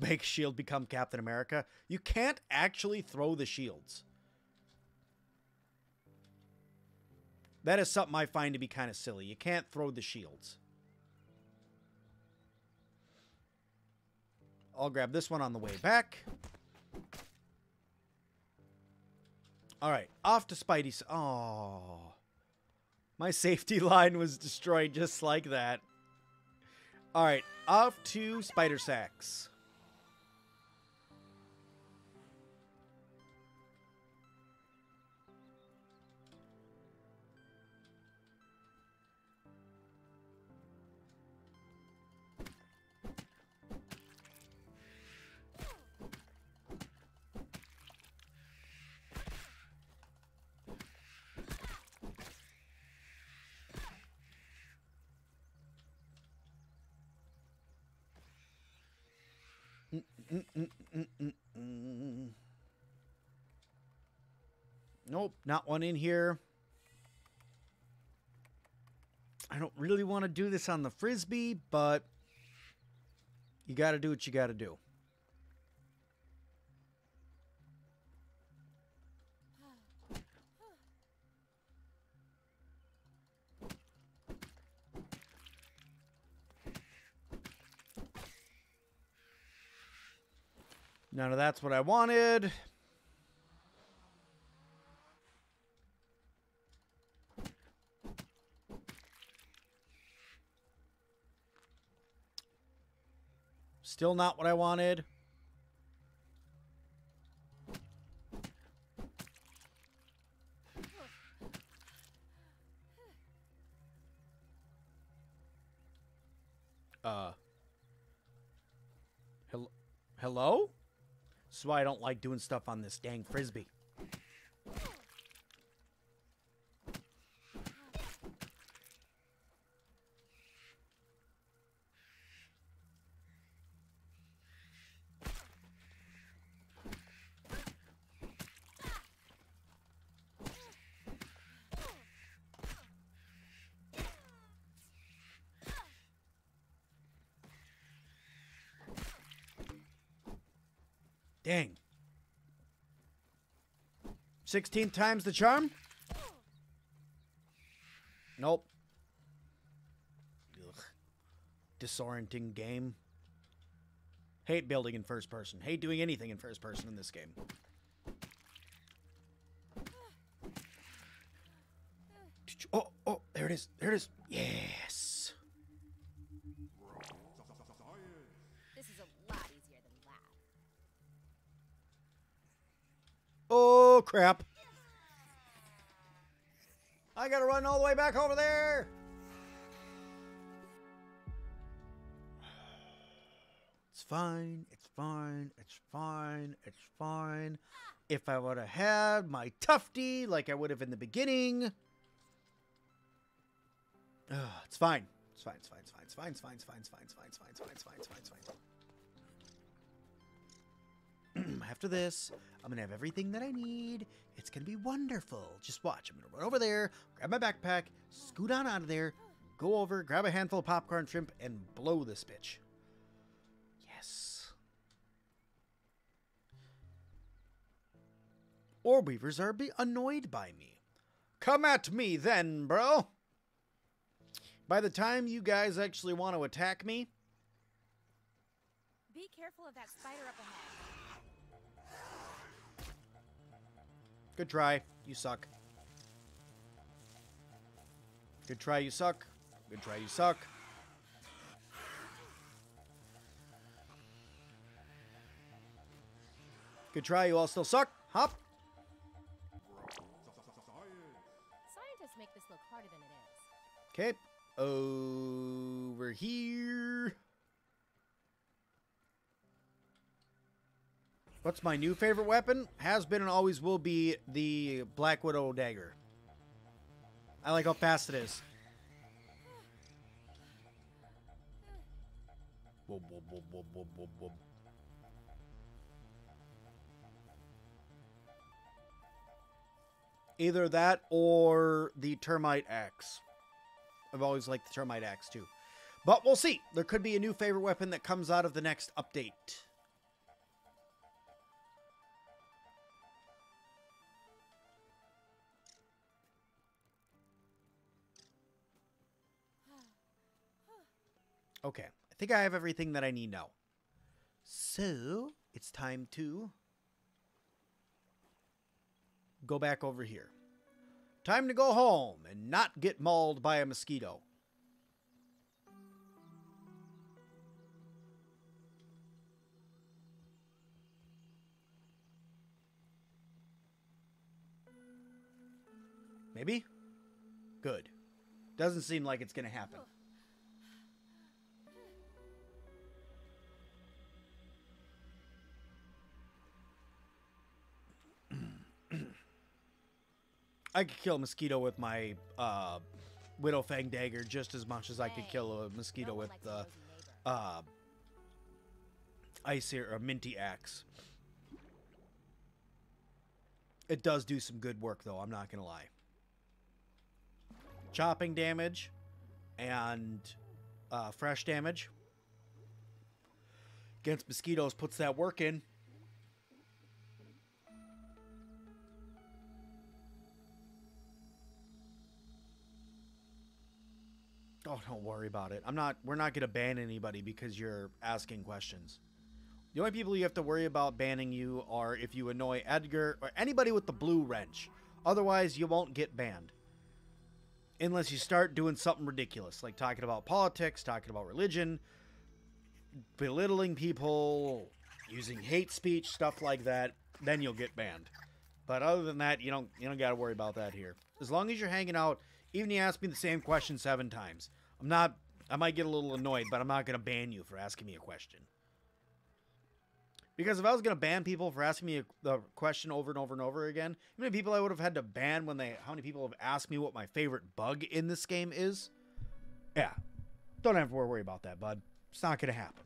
Make shield become Captain America. You can't actually throw the shields. That is something I find to be kind of silly. You can't throw the shields. I'll grab this one on the way back. All right, off to Spidey's. Oh, my safety line was destroyed just like that. All right, off to Spider Sacks. Mm-mm-mm-mm-mm. Nope, not one in here. I don't really want to do this on the frisbee, but You got to do what you got to do. None of that's what I wanted. Still not what I wanted. Uh. Hello? Hello? This is why I don't like doing stuff on this dang frisbee. Dang. 16 times the charm? Nope. Ugh. Disorienting game. Hate building in first person. Hate doing anything in first person in this game. Oh, oh, there it is. There it is. Yes. This is a lot easier than that. Oh, crap. I gotta run all the way back over there. It's fine. It's fine. It's fine. It's fine. If I would have had my tufty like I would have in the beginning. Fine. It's fine. It's fine. It's fine. It's fine. It's fine. It's fine. It's fine. It's fine. It's fine. It's fine. It's fine. It's fine. After this, I'm gonna have everything that I need. It's gonna be wonderful. Just watch. I'm gonna run over there, grab my backpack, scoot on out of there, go over, grab a handful of popcorn shrimp, and blow this bitch. Yes. Orb weavers are be annoyed by me. Come at me then, bro. By the time you guys actually want to attack me, Be careful of that spider up ahead. Good try. You suck. Good try. You suck. Good try. You suck. Good try. You all still suck. Hop. Scientists make this look harder than it is. Okay. Over here. What's my new favorite weapon? Has been and always will be the Black Widow dagger. I like how fast it is. Either that or the termite axe. I've always liked the termite axe too. But we'll see. There could be a new favorite weapon that comes out of the next update. Okay, I think I have everything that I need now. So, it's time to go back over here. Time to go home and not get mauled by a mosquito. Maybe? Good. Doesn't seem like it's going to happen. I could kill a mosquito with my uh, Widow Fang dagger just as much as I could kill a mosquito with the uh, ice or minty axe. It does do some good work, though. I'm not gonna lie. Chopping damage and uh, fresh damage. against mosquitoes puts that work in. Oh, don't worry about it. I'm not. We're not gonna ban anybody because you're asking questions. The only people you have to worry about banning you are if you annoy Edgar or anybody with the blue wrench. Otherwise, you won't get banned. Unless you start doing something ridiculous, like talking about politics, talking about religion, belittling people, using hate speech, stuff like that, then you'll get banned. But other than that, you don't you don't got to worry about that here. As long as you're hanging out, even you ask me the same question seven times, I'm not. I might get a little annoyed, but I'm not going to ban you for asking me a question. Because if I was going to ban people for asking me the question over and over and over again, how many people I would have had to ban when they, how many people have asked me what my favorite bug in this game is? Yeah. Don't have to worry about that, bud. It's not going to happen.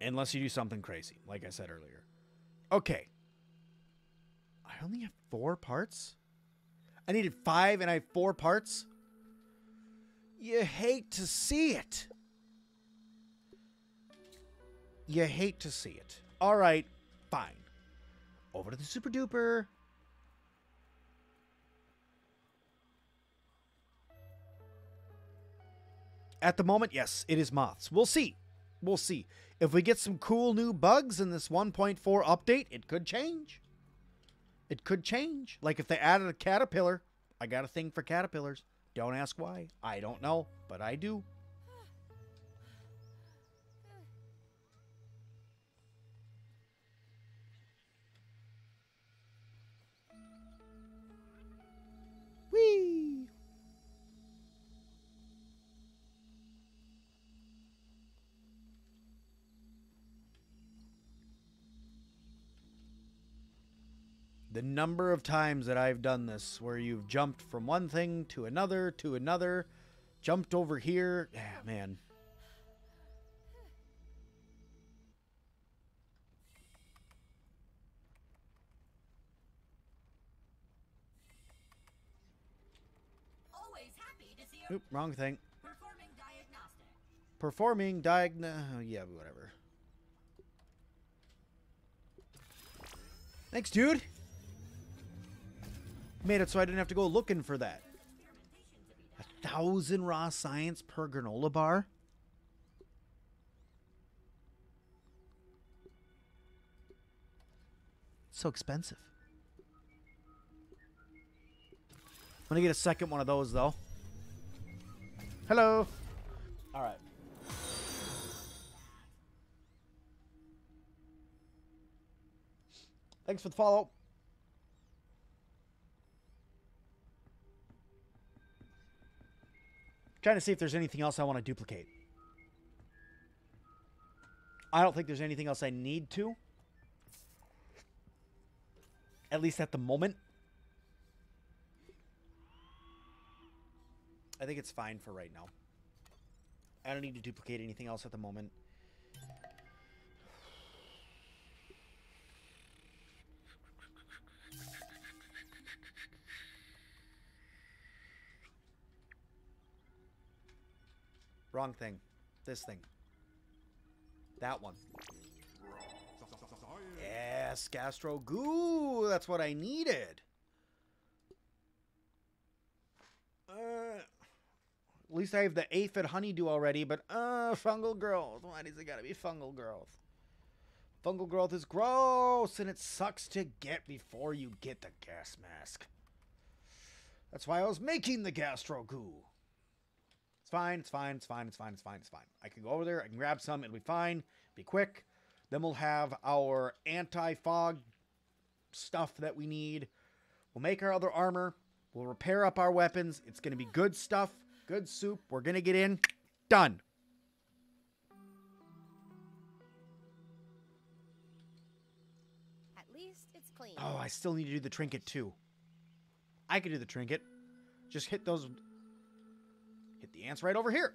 Unless you do something crazy, like I said earlier. Okay. I only have four parts? I needed five and I have four parts? You hate to see it. You hate to see it. All right, fine. Over to the super duper. At the moment, yes, it is moths. We'll see. We'll see. If we get some cool new bugs in this 1.4 update, it could change. It could change. Like if they added a caterpillar, I got a thing for caterpillars. Don't ask why. I don't know, but I do. Whee! The number of times that I've done this where you've jumped from one thing to another to another, jumped over here. Yeah, man. Always happy to see you Oop, wrong thing. performing diagnostic. Performing diagno. Oh, yeah, whatever. Thanks, dude. Made it so I didn't have to go looking for that. A thousand raw science per granola bar? so expensive. I'm gonna get a second one of those though. Hello. All right. Thanks for the follow. Trying to see if there's anything else I want to duplicate. I don't think there's anything else I need to. At least at the moment. I think it's fine for right now. I don't need to duplicate anything else at the moment. Wrong thing. This thing. That one. Yes, gastro goo. That's what I needed. Uh, at least I have the aphid honeydew already, but uh, fungal growth. Why does it gotta be fungal growth? Fungal growth is gross, and it sucks to get before you get the gas mask. That's why I was making the gastro goo. It's fine, it's fine, it's fine, it's fine, it's fine, it's fine. I can go over there, I can grab some, it'll be fine, be quick. Then we'll have our anti-fog stuff that we need. We'll make our other armor. We'll repair up our weapons. It's going to be good stuff, good soup. We're going to get in. Done. At least it's clean. Oh, I still need to do the trinket too. I can do the trinket. Just hit those. The ants right over here.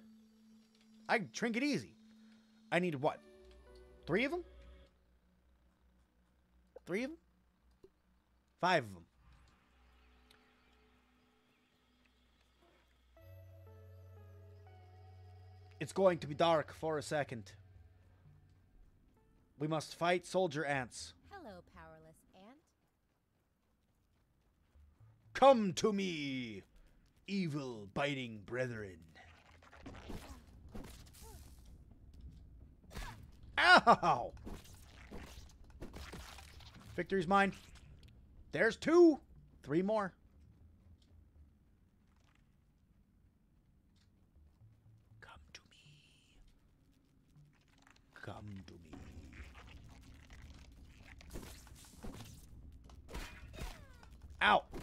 I can trinket easy. I need what? Three of them? Three of them? Five of them. It's going to be dark for a second. We must fight soldier ants. Hello, powerless ant. Come to me, evil biting brethren. Ow! Victory's mine. There's two. Three more. Come to me. Come to me. Ow! I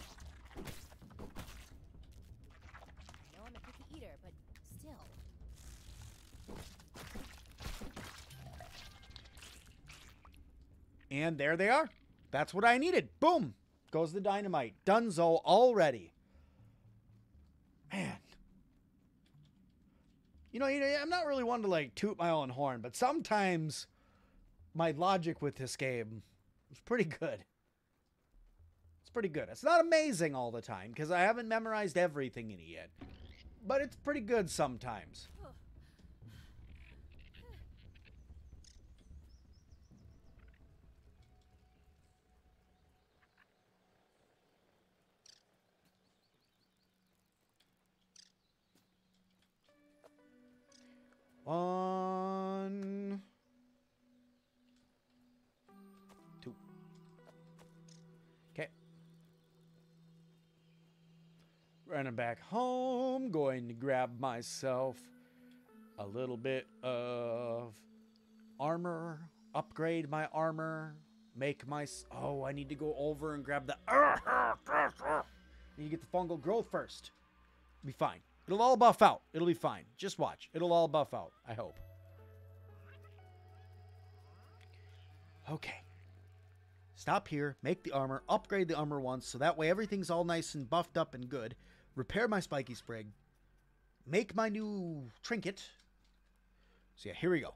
know I'm a picky eater, but still. And there they are. That's what I needed. Boom. Goes the dynamite. Dunzo already. Man. You know, I'm not really one to like toot my own horn, but sometimes my logic with this game is pretty good. It's pretty good. It's not amazing all the time because I haven't memorized everything in it yet. But it's pretty good sometimes. One, two. Okay. Running back home, going to grab myself a little bit of armor, upgrade my armor, make my. Oh, I need to go over and grab the. You get the fungal growth first. Be fine. It'll all buff out. It'll be fine. Just watch. It'll all buff out. I hope. Okay. Stop here, make the armor, upgrade the armor once, so that way everything's all nice and buffed up and good. Repair my spiky sprig. Make my new trinket. So yeah, here we go.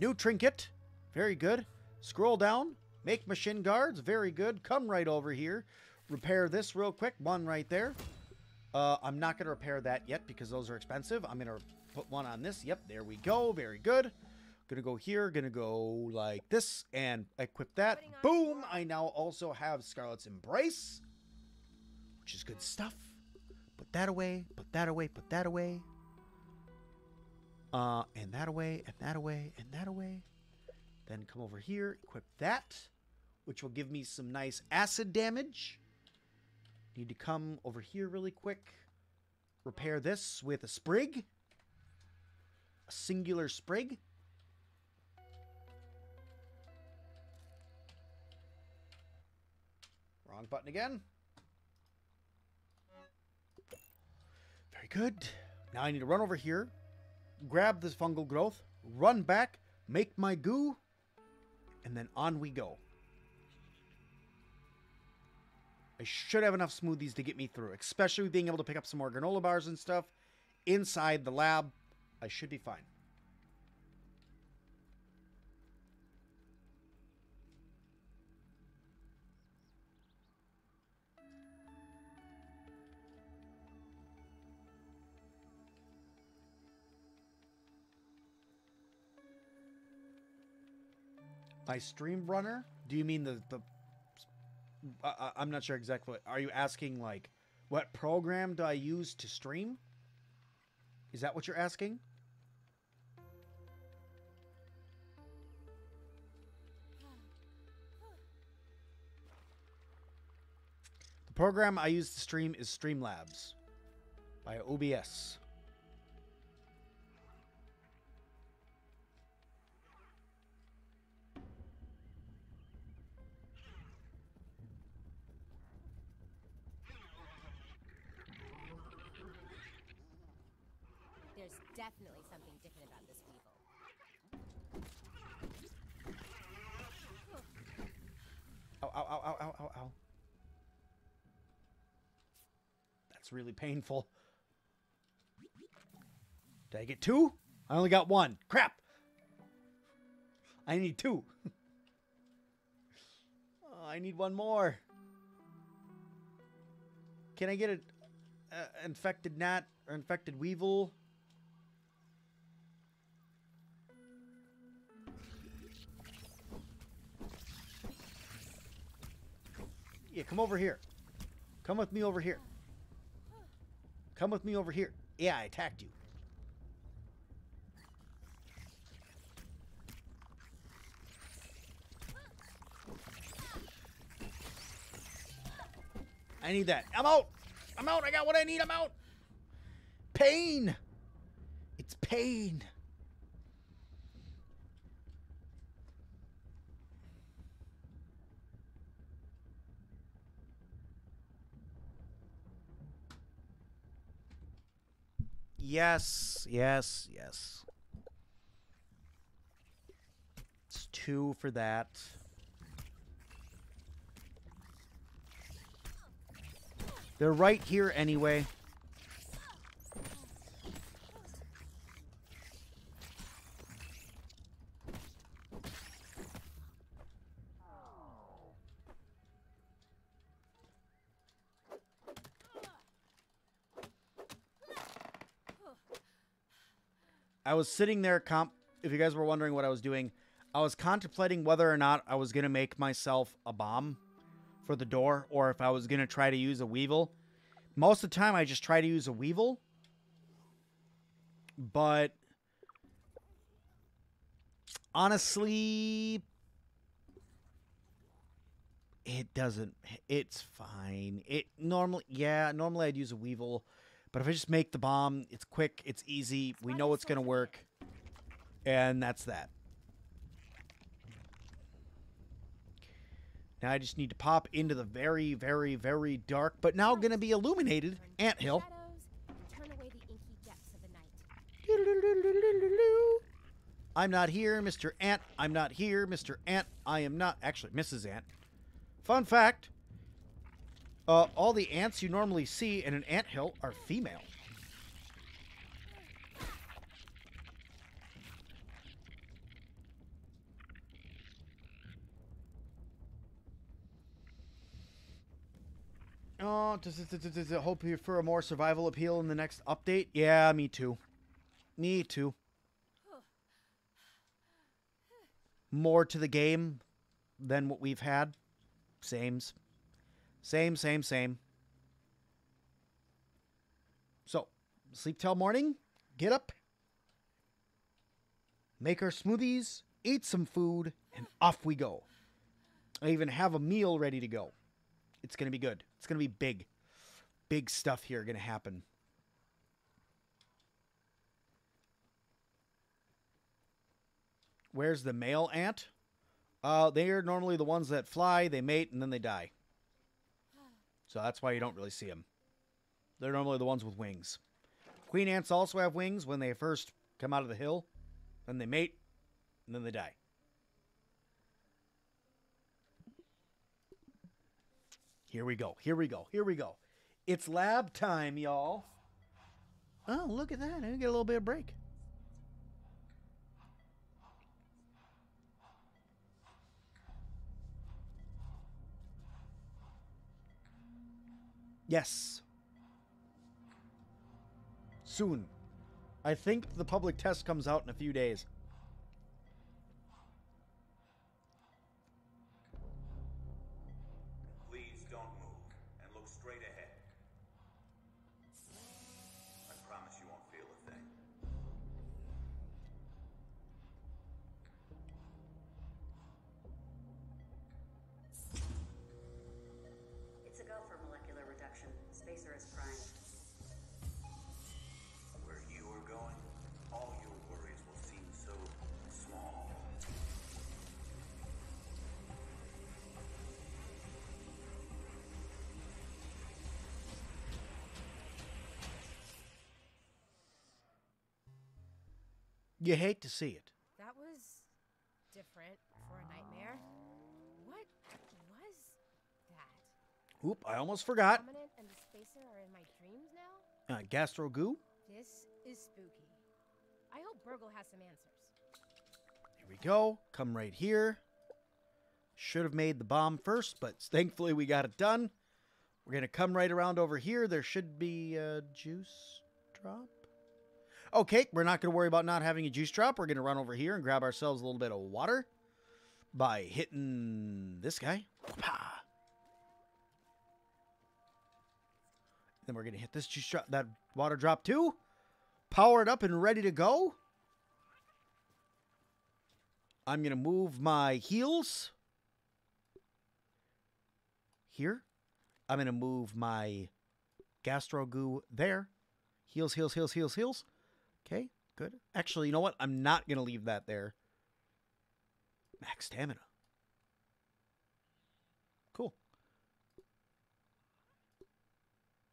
New trinket. Very good. Scroll down. Make machine guards. Very good. Come right over here. Repair this real quick. One right there. Uh, I'm not going to repair that yet because those are expensive. I'm going to put one on this. Yep, there we go. Very good. Gonna go here, gonna go like this and equip that. Boom! I now also have Scarlet's Embrace, which is good stuff. Put that away, put that away, put that away. Uh, and that away, and that away, and that away. Then come over here, equip that, which will give me some nice acid damage. Need to come over here really quick. Repair this with a sprig. A singular sprig. Wrong button again. Very good. Now I need to run over here, grab this fungal growth, run back, make my goo, and then on we go. I should have enough smoothies to get me through, especially being able to pick up some more granola bars and stuff inside the lab. I should be fine. My stream runner? Do you mean the the? I, I'm not sure exactly. What, are you asking like what program do I use to stream? Is that what you're asking? The program I use to stream is Streamlabs by OBS. Definitely something different about this ow, ow, ow, ow, ow, ow. That's really painful. Did I get two? I only got one. Crap. I need two. oh, I need one more. Can I get an uh, infected gnat or infected weevil? Yeah, come over here. Come with me over here. Come with me over here. Yeah, I attacked you. I need that. I'm out. I'm out. I got what I need. I'm out. Pain. It's pain. Yes, yes, yes. It's two for that. They're right here anyway. I was sitting there comp if you guys were wondering what I was doing, I was contemplating whether or not I was going to make myself a bomb for the door or if I was going to try to use a weevil. Most of the time I just try to use a weevil. But honestly it doesn't it's fine. It normally yeah, normally I'd use a weevil, but if I just make the bomb, it's quick, it's easy, we know it's going to work. And that's that. Now I just need to pop into the very, very, very dark, but now going to be illuminated ant hill. I'm not here, Mr. Ant. I'm not here, Mr. Ant. I am not. Actually, Mrs. Ant. Fun fact uh, all the ants you normally see in an ant hill are female. Oh, does it, does it, does it hope for a more survival appeal in the next update? Yeah, me too. Me too. More to the game than what we've had. Sames. Same, same, same. So, sleep till morning, get up, make our smoothies, eat some food, and off we go. I even have a meal ready to go. It's going to be good. It's going to be big. Big stuff here going to happen. Where's the male ant? Uh, they are normally the ones that fly, they mate, and then they die. So that's why you don't really see them. They're normally the ones with wings. Queen ants also have wings when they first come out of the hill. Then they mate, and then they die. Here we go. Here we go. Here we go. It's lab time, y'all. Oh, look at that. I get a little bit of break. Yes. Soon. I think the public test comes out in a few days. You hate to see it. That was different for a nightmare. What was that? Oop, I almost forgot. And the spacer are in my dreams now? Uh, gastro goo. This is spooky. I hope BURG.L has some answers. Here we go. Come right here. Should have made the bomb first, but thankfully we got it done. We're going to come right around over here. There should be a juice drop. Okay, we're not going to worry about not having a juice drop. We're going to run over here and grab ourselves a little bit of water by hitting this guy. Then we're gonna hit this juice drop, that water drop too. Power it up and ready to go. I'm gonna move my heels here. I'm gonna move my gastro goo there. Heels, heels, heels, heels, heals. Good. Actually, you know what? I'm not gonna leave that there. Max stamina. Cool.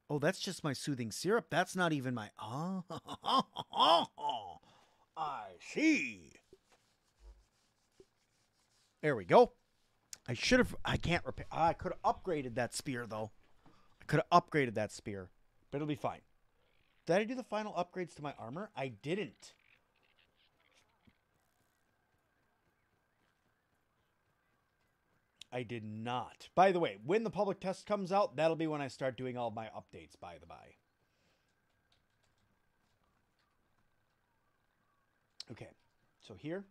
Oh, that's just my soothing syrup. That's not even my. Oh, I see. There we go. I should have. I can't repair. I could have upgraded that spear though. I could have upgraded that spear, but it'll be fine. Did I do the final upgrades to my armor? I didn't. I did not. By the way, when the public test comes out, that'll be when I start doing all my updates, by the by. Okay, so here.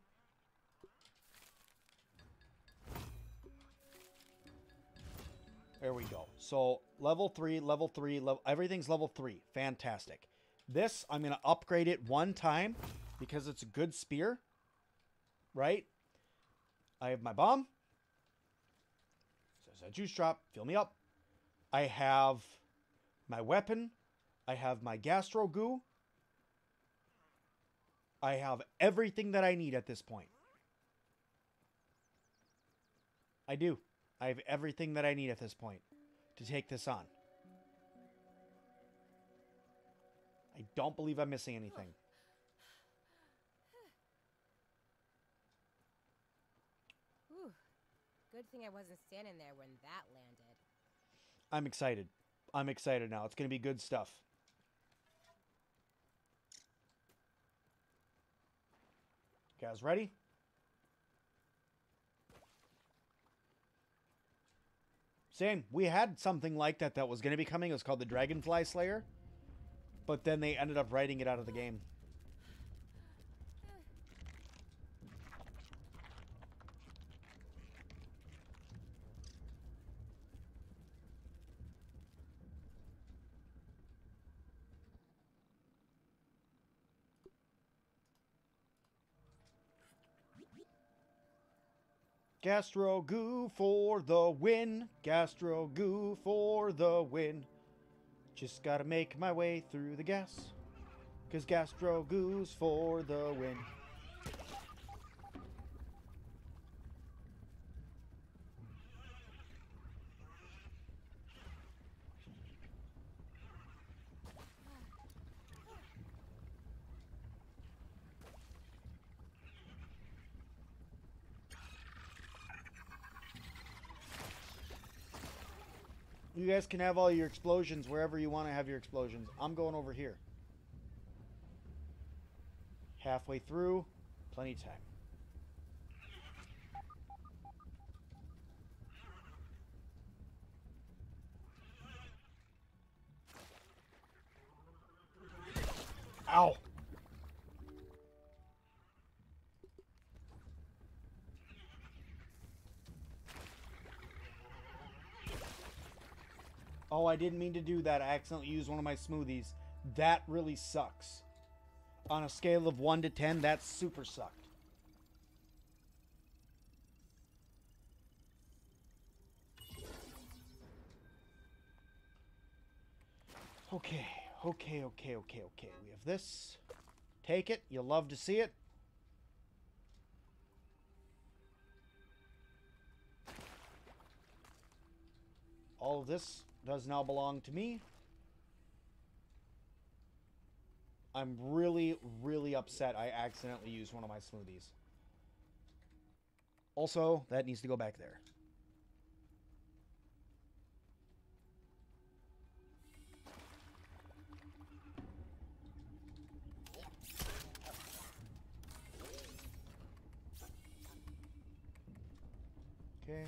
There we go. So level three, level three, level everything's level three. Fantastic. This I'm gonna upgrade it one time because it's a good spear. Right? I have my bomb. So Says that juice drop. Fill me up. I have my weapon. I have my gastro goo. I have everything that I need at this point. I do. I have everything that I need at this point to take this on. I don't believe I'm missing anything. Good thing I wasn't standing there when that landed. I'm excited. I'm excited now. It's going to be good stuff. Guys, ready? Same. We had something like that that was going to be coming. It was called the Dragonfly Slayer. But then they ended up writing it out of the game. Gastro goo for the win. Gastro goo for the win. Just gotta make my way through the gas. Cause gastro goo's for the win. Guys can have all your explosions wherever you want to have your explosions. I'm going over here. Halfway through, plenty time. Ow. Oh, I didn't mean to do that. I accidentally used one of my smoothies. That really sucks. On a scale of 1 to 10, that super sucked. Okay, okay, okay, okay, okay. We have this. Take it. You'll love to see it. All of this does now belong to me. I'm really, really upset I accidentally used one of my smoothies. Also, that needs to go back there. Okay.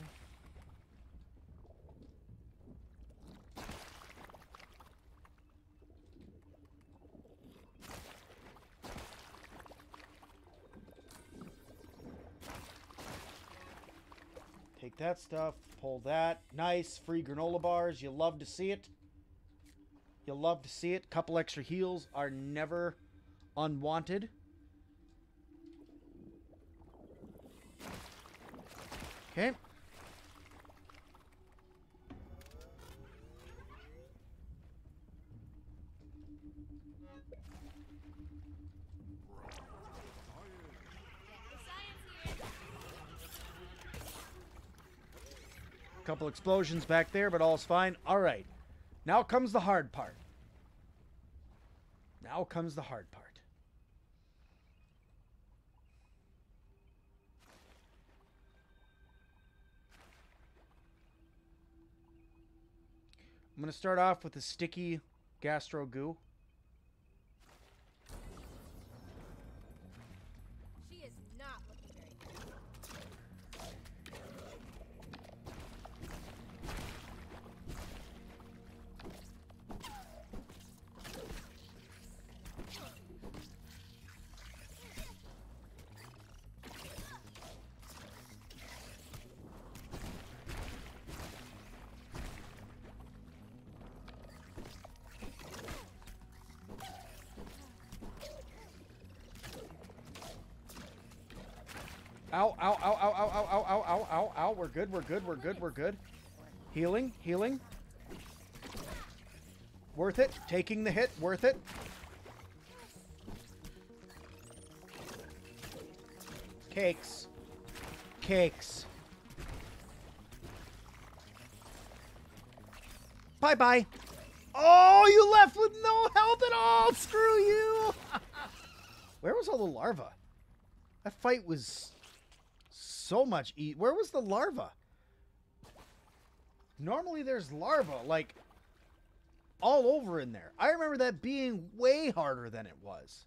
Take that stuff, pull that. Nice, free granola bars. You love to see it. You'll love to see it. Couple extra heals are never unwanted. Okay. Couple explosions back there, but all's fine. All right. Now comes the hard part. Now comes the hard part. I'm going to start off with the sticky gastro goo. Ow, ow, ow, ow, ow, ow, ow, ow, ow, ow, ow. We're good, we're good, we're good, we're good. Healing, healing. Worth it. Taking the hit, worth it. Cakes. Cakes. Bye bye. Oh, you left with no health at all. Screw you. Where was all the larva? That fight was so much eat. Where was the larva? Normally there's larva like all over in there. I remember that being way harder than it was.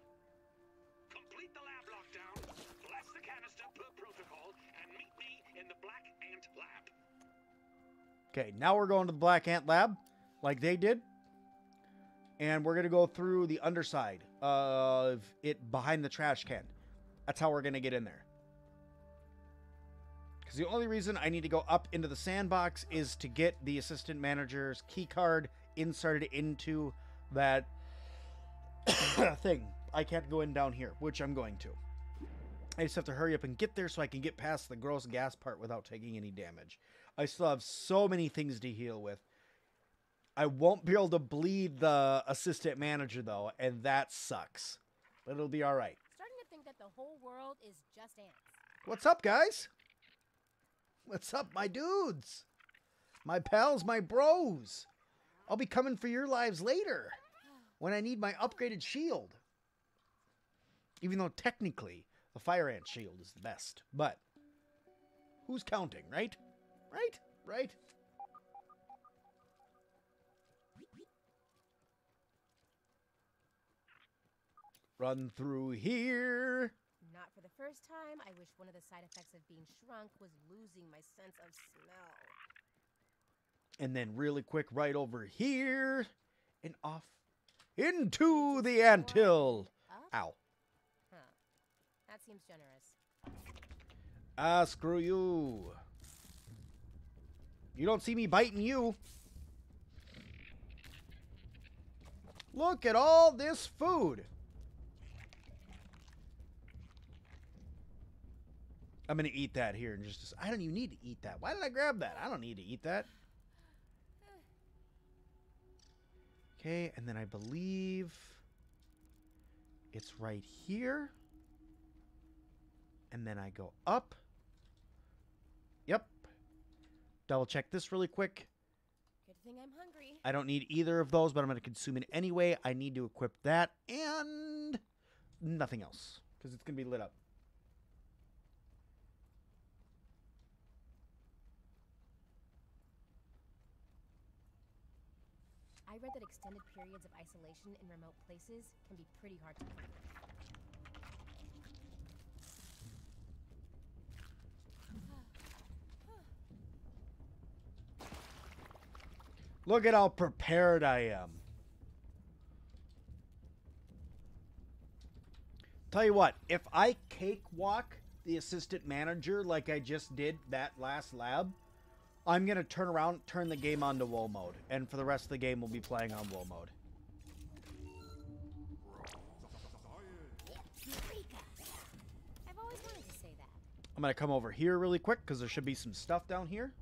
Okay, now we're going to the Black Ant Lab, like they did. And we're going to go through the underside of it behind the trash can. That's how we're going to get in there. Because the only reason I need to go up into the sandbox is to get the assistant manager's key card inserted into that thing. I can't go in down here, which I'm going to. I just have to hurry up and get there so I can get past the gross gas part without taking any damage. I still have so many things to heal with. I won't be able to bleed the assistant manager though, and that sucks. But it'll be all right. Starting to think that the whole world is just ants. What's up, guys? What's up, my dudes? My pals, my bros. I'll be coming for your lives later when I need my upgraded shield. Even though technically the fire ant shield is the best. But who's counting, right? Right? Right? Run through here. Not for the first time, I wish one of the side effects of being shrunk was losing my sense of smell. And then really quick right over here and off into the anthill. Ow. Huh. That seems generous. Ah, screw you. You don't see me biting you. Look at all this food. I'm going to eat that here and just I don't even need to eat that. Why did I grab that? I don't need to eat that. Okay, and then I believe it's right here. And then I go up. Yep. Double check this really quick. Good thing I'm hungry. I don't need either of those, but I'm going to consume it anyway. I need to equip that and nothing else because it's going to be lit up. I read that extended periods of isolation in remote places can be pretty hard to cope Look at how prepared I am. Tell you what, if I cakewalk the assistant manager like I just did that last lab, I'm going to turn around, turn the game on to Whoa mode. And for the rest of the game, we'll be playing on Whoa mode. Eureka! I've always wanted to say that. I'm going to come over here really quick because there should be some stuff down here.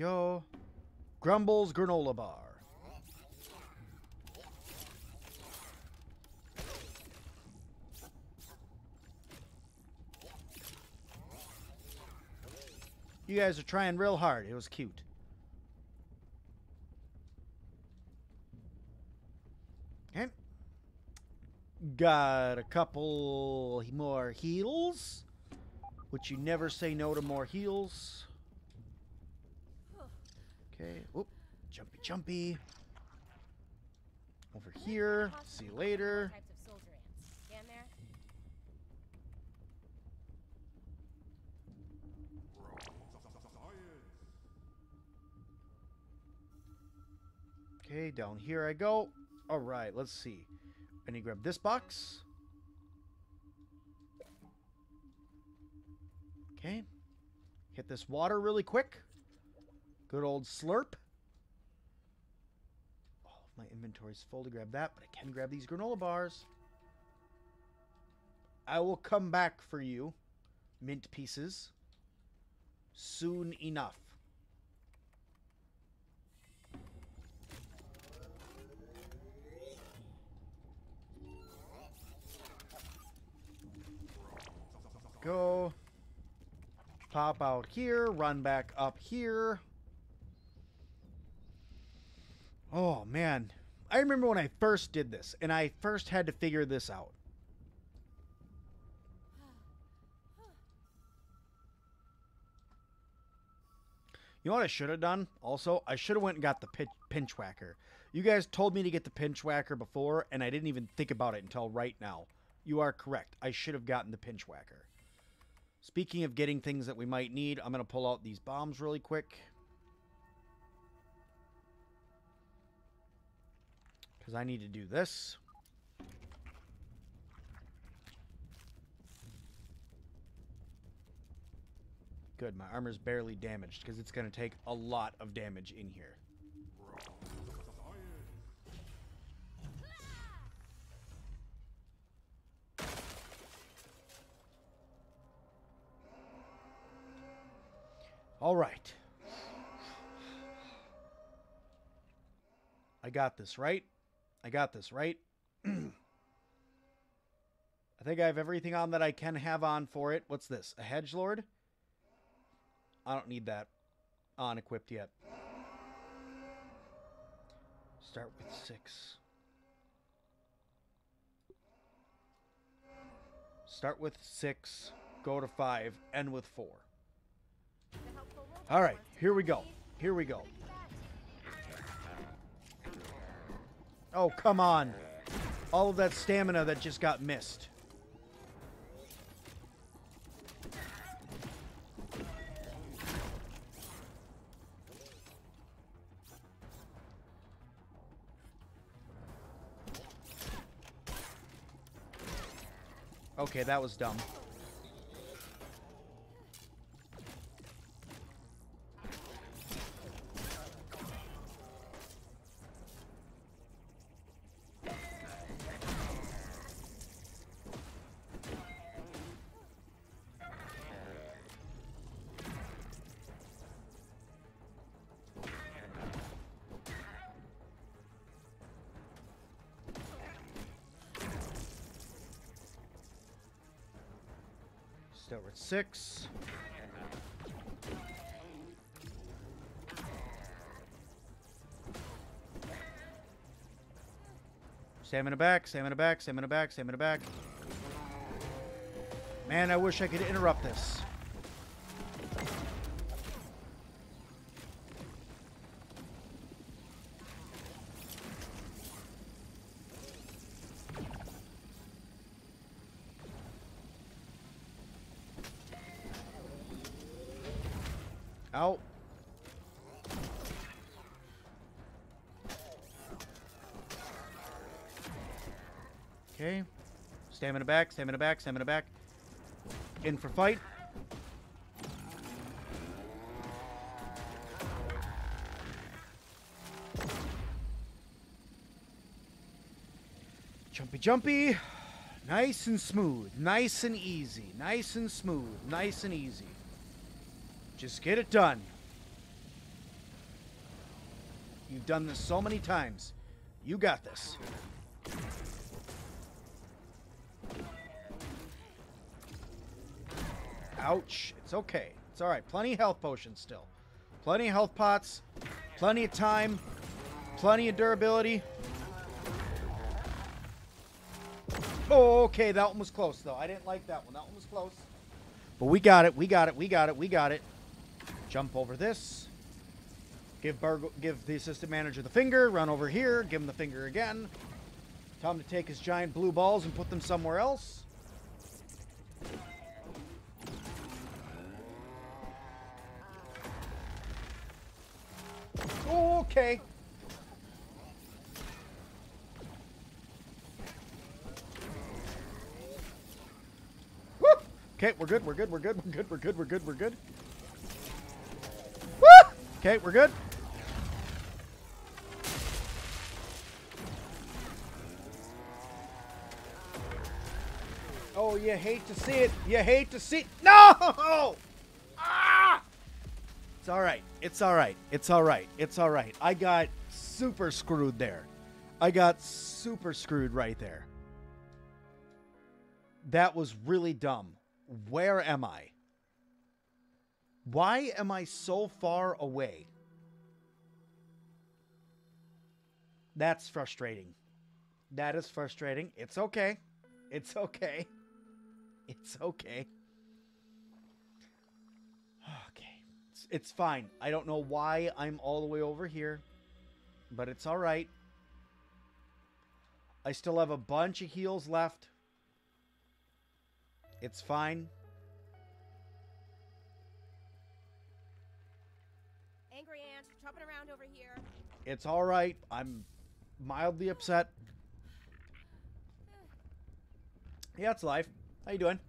Go. Grumbles granola bar. You guys are trying real hard. It was cute. Okay. Got a couple more heals. Which you never say no to more heals. Okay. Oop. Jumpy, jumpy. Over here. See you later. Okay, down here I go. All right, let's see. I need to grab this box. Okay. Hit this water really quick. Good old slurp. All of my inventory's full to grab that, but I can grab these granola bars. I will come back for you, mint pieces, soon enough. Go. Pop out here, run back up here. Oh, man. I remember when I first did this, and I first had to figure this out. You know what I should have done? Also, I should have went and got the pinch, pinch whacker. You guys told me to get the pinch whacker before, and I didn't even think about it until right now. You are correct. I should have gotten the pinch whacker. Speaking of getting things that we might need, I'm going to pull out these bombs really quick. Because I need to do this. Good, my armor's barely damaged because it's going to take a lot of damage in here. All right. I got this, right? I got this, right? I think I have everything on that I can have on for it. What's this? A hedge lord? I don't need that on equipped yet. Start with six. Start with six, go to five, end with four. All right, here we go. Here we go. Oh, come on. All of that stamina that just got missed. Okay, that was dumb. Six. Stamina back, stamina back, stamina back, stamina back. Man, I wish I could interrupt this. Out. Okay. Stamina back, stamina back, stamina back. In for fight. Jumpy, jumpy. Nice and smooth. Nice and easy. Nice and smooth. Nice and easy. Just get it done. You've done this so many times. You got this. Ouch. It's okay. It's alright. Plenty of health potions still. Plenty of health pots. Plenty of time. Plenty of durability. Oh, okay. That one was close, though. I didn't like that one. That one was close. But we got it. We got it. We got it. We got it. Jump over this. Give give the assistant manager the finger. Run over here. Give him the finger again. Tell him to take his giant blue balls and put them somewhere else. Okay. Woo! Okay, we're good. We're good. We're good. We're good. We're good. We're good. We're good. Woo! Okay, we're good. Oh, you hate to see it. You hate to see No! It's all right. It's all right. It's all right. It's all right. I got super screwed there. I got super screwed right there. That was really dumb. Where am I? Why am I so far away? That's frustrating. That is frustrating. It's okay. It's okay. It's okay. It's, fine. I don't know why I'm all the way over here, but it's all right. I still have a bunch of heals left. It's fine. Angry ant, chopping around over here. It's all right. I'm mildly upset. Yeah, it's life. How you doing?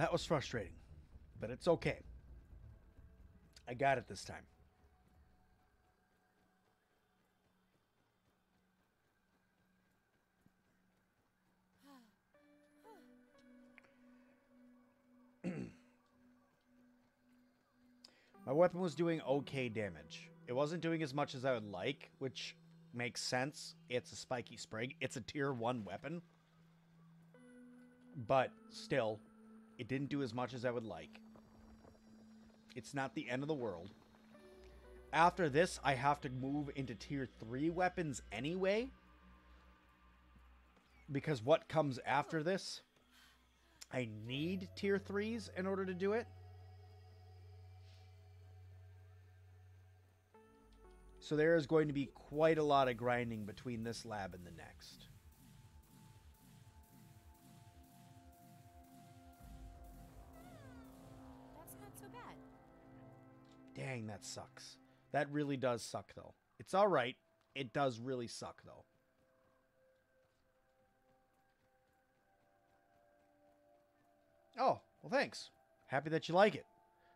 That was frustrating, but it's okay. I got it this time. My weapon was doing okay damage. It wasn't doing as much as I would like, which makes sense. It's a spiky sprig. It's a tier 1 weapon. But still, it didn't do as much as I would like. It's not the end of the world. After this, I have to move into tier 3 weapons anyway. Because what comes after this, I need tier 3s in order to do it. So there is going to be quite a lot of grinding between this lab and the next. Dang, that sucks. That really does suck, though. It's all right. It does really suck, though. Oh, well, thanks. Happy that you like it.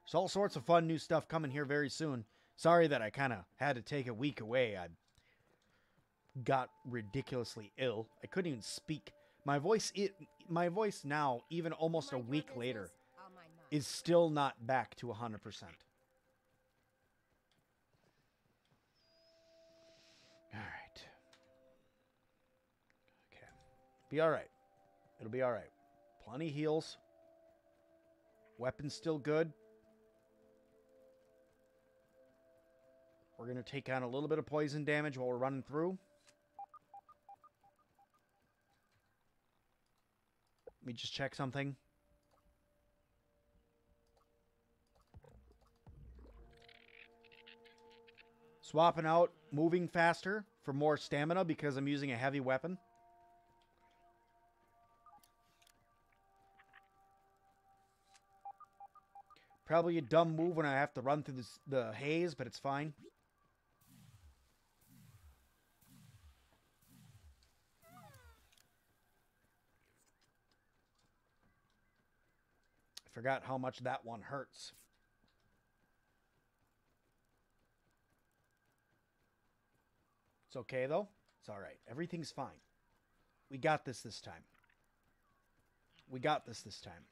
There's all sorts of fun new stuff coming here very soon. Sorry that I kind of had to take a week away. I got ridiculously ill. I couldn't even speak. My voice, it, my voice now, even almost a week later, I'll mind mine. is still not back to 100%. All right. Okay. Be all right. It'll be all right. Plenty heals. Weapon's still good. We're going to take on a little bit of poison damage while we're running through. Let me just check something. Swapping out moving faster for more stamina because I'm using a heavy weapon. Probably a dumb move when I have to run through this, the haze, but it's fine. I forgot how much that one hurts. It's okay though. It's all right. Everything's fine. We got this this time. We got this this time.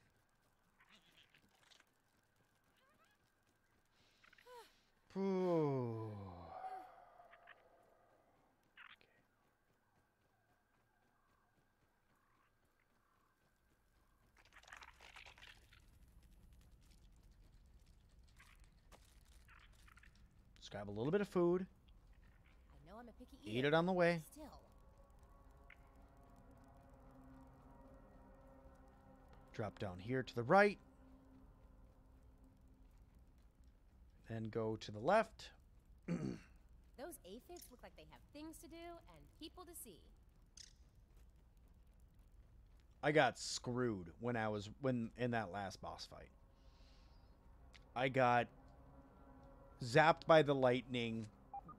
Ooh. Let's grab a little bit of food. I know I'm a picky eater. Eat it on the way. Still. Drop down here to the right. Then go to the left. Those aphids look like they have things to do and people to see. I got screwed when I was when in that last boss fight. I got zapped by the lightning,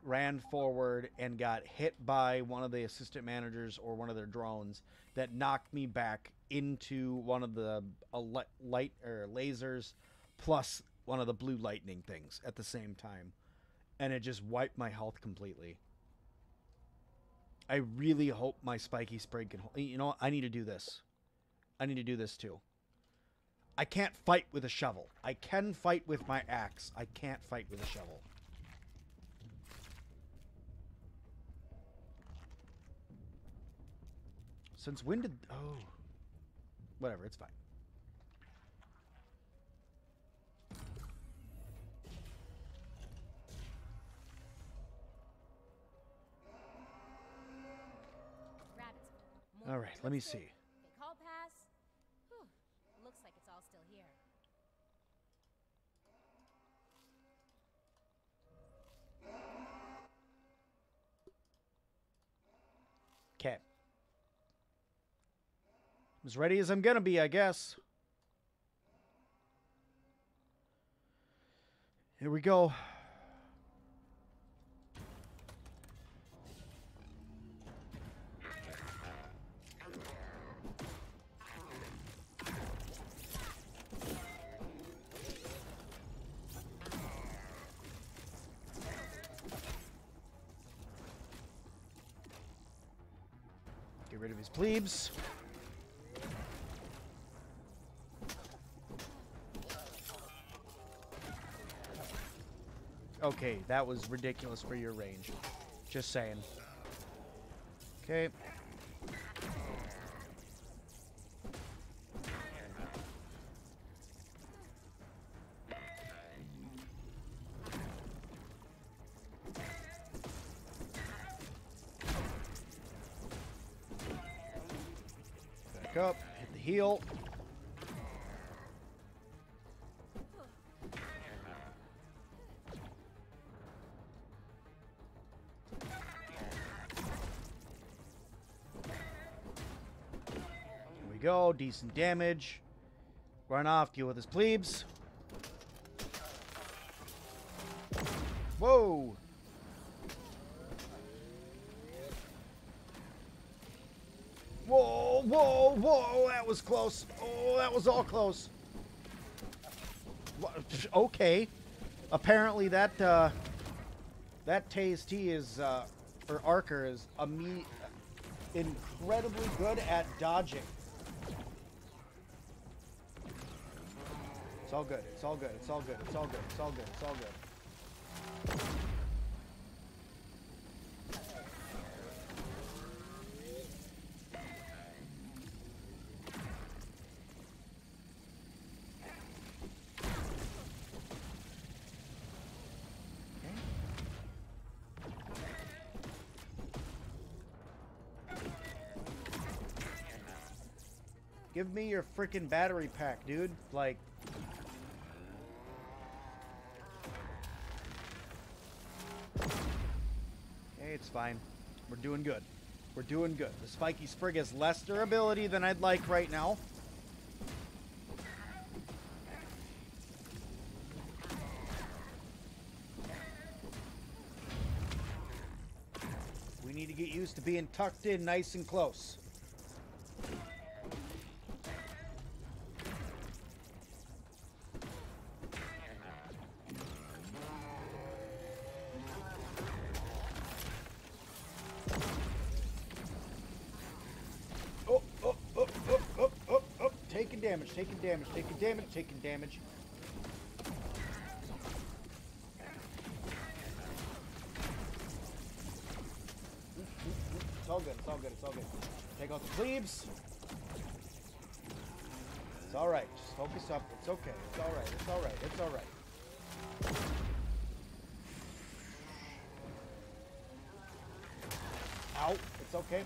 ran forward and got hit by one of the assistant managers or one of their drones that knocked me back into one of the uh, light or lasers plus one of the blue lightning things at the same time and it just wiped my health completely. I really hope my spiky spray can. You know? I need to do this. I need to do this too. I can't fight with a shovel. I can fight with my axe. I can't fight with a shovel. Since when did. Oh. Whatever, it's fine. All right, let me see. Fake hall pass. Whew. Looks like it's all still here. Okay. As ready as I'm gonna be, I guess. Here we go. His plebes. Okay, that was ridiculous for your range. Just saying. Okay. Back up, hit the heel. Here we go, decent damage. Run off, deal with his plebes. Whoa. Whoa, whoa, whoa, that was close. Oh, that was all close. Okay. Apparently that uh that TAYZ.T is uh or ARC.R is a me incredibly good at dodging. It's all good. It's all good. It's all good. It's all good. It's all good. It's all good. Give me your freaking battery pack, dude. Like. Hey, it's fine. We're doing good. We're doing good. The spiky sprig has less durability than I'd like right now. We need to get used to being tucked in nice and close. Taking damage, taking damage, taking damage. It's all good, it's all good, it's all good. Take out the plebes. It's alright, just focus up. It's okay, it's alright, it's alright, it's alright. Ow, it's okay.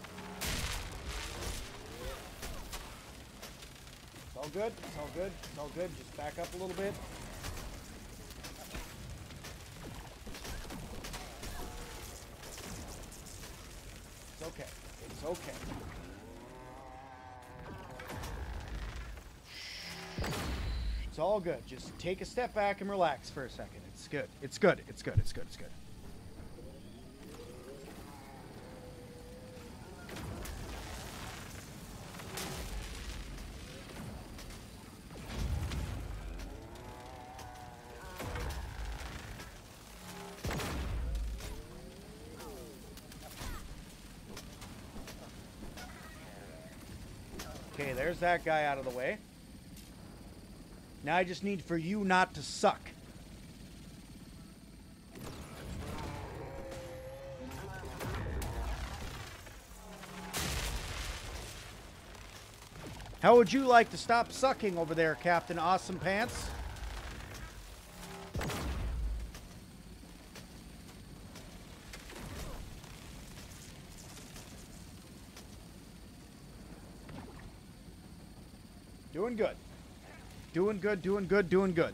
All good. It's all good. It's all good. Just back up a little bit. It's okay. It's okay. It's all good. Just take a step back and relax for a second. It's good. It's good. It's good. It's good. It's good. Okay, there's that guy out of the way. Now I just need for you not to suck. How would you like to stop sucking over there, Captain Awesome Pants? Doing good. Doing good, doing good, doing good.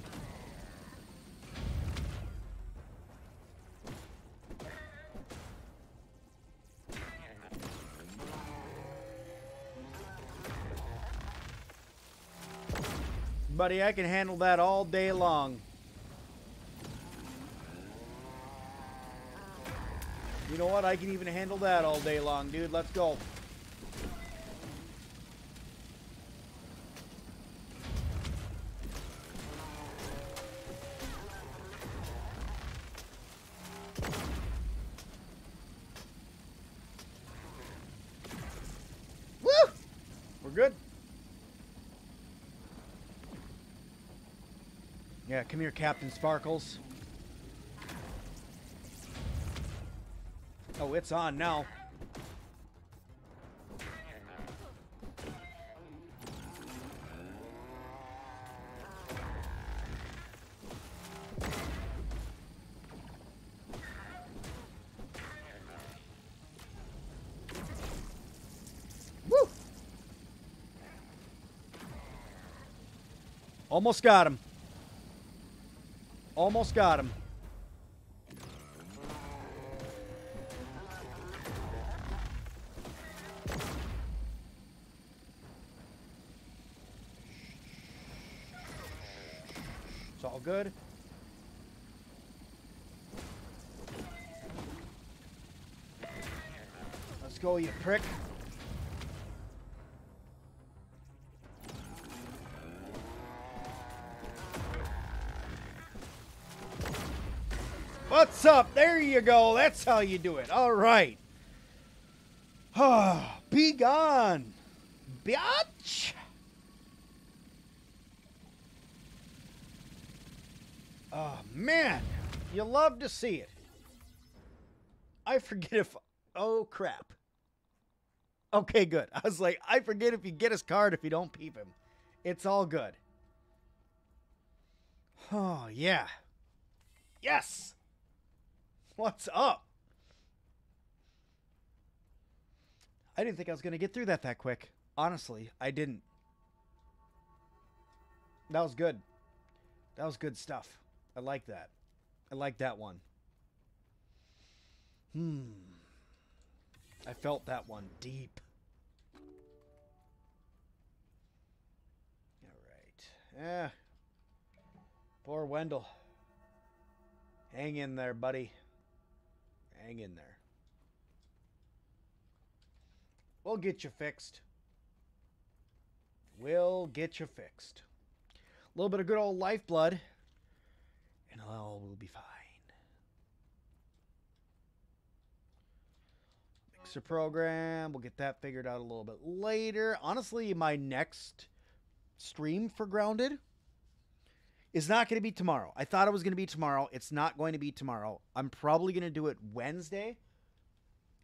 Buddy, I can handle that all day long. You know what? I can even handle that all day long, dude. Let's go. Come here, Captain Sparkles. Oh, it's on now. Woo! Almost got him. Almost got him. It's all good. Let's go, you prick. Up? There you go. That's how you do it. All right. Ah, be gone, biatch. Oh man, you love to see it. I forget if. Oh crap. Okay, good. I was like, I forget if you get his card if you don't peep him. It's all good. Oh yeah. Yes. What's up? I didn't think I was going to get through that that quick. Honestly, I didn't. That was good. That was good stuff. I like that. I like that one. Hmm. I felt that one deep. All right. Yeah. Poor Wendell. Hang in there, buddy. Hang in there. We'll get you fixed. We'll get you fixed. A little bit of good old lifeblood, and all will be fine. Mixer program. We'll get that figured out a little bit later. Honestly, my next stream for Grounded is not going to be tomorrow. I thought it was going to be tomorrow. It's not going to be tomorrow. I'm probably going to do it Wednesday.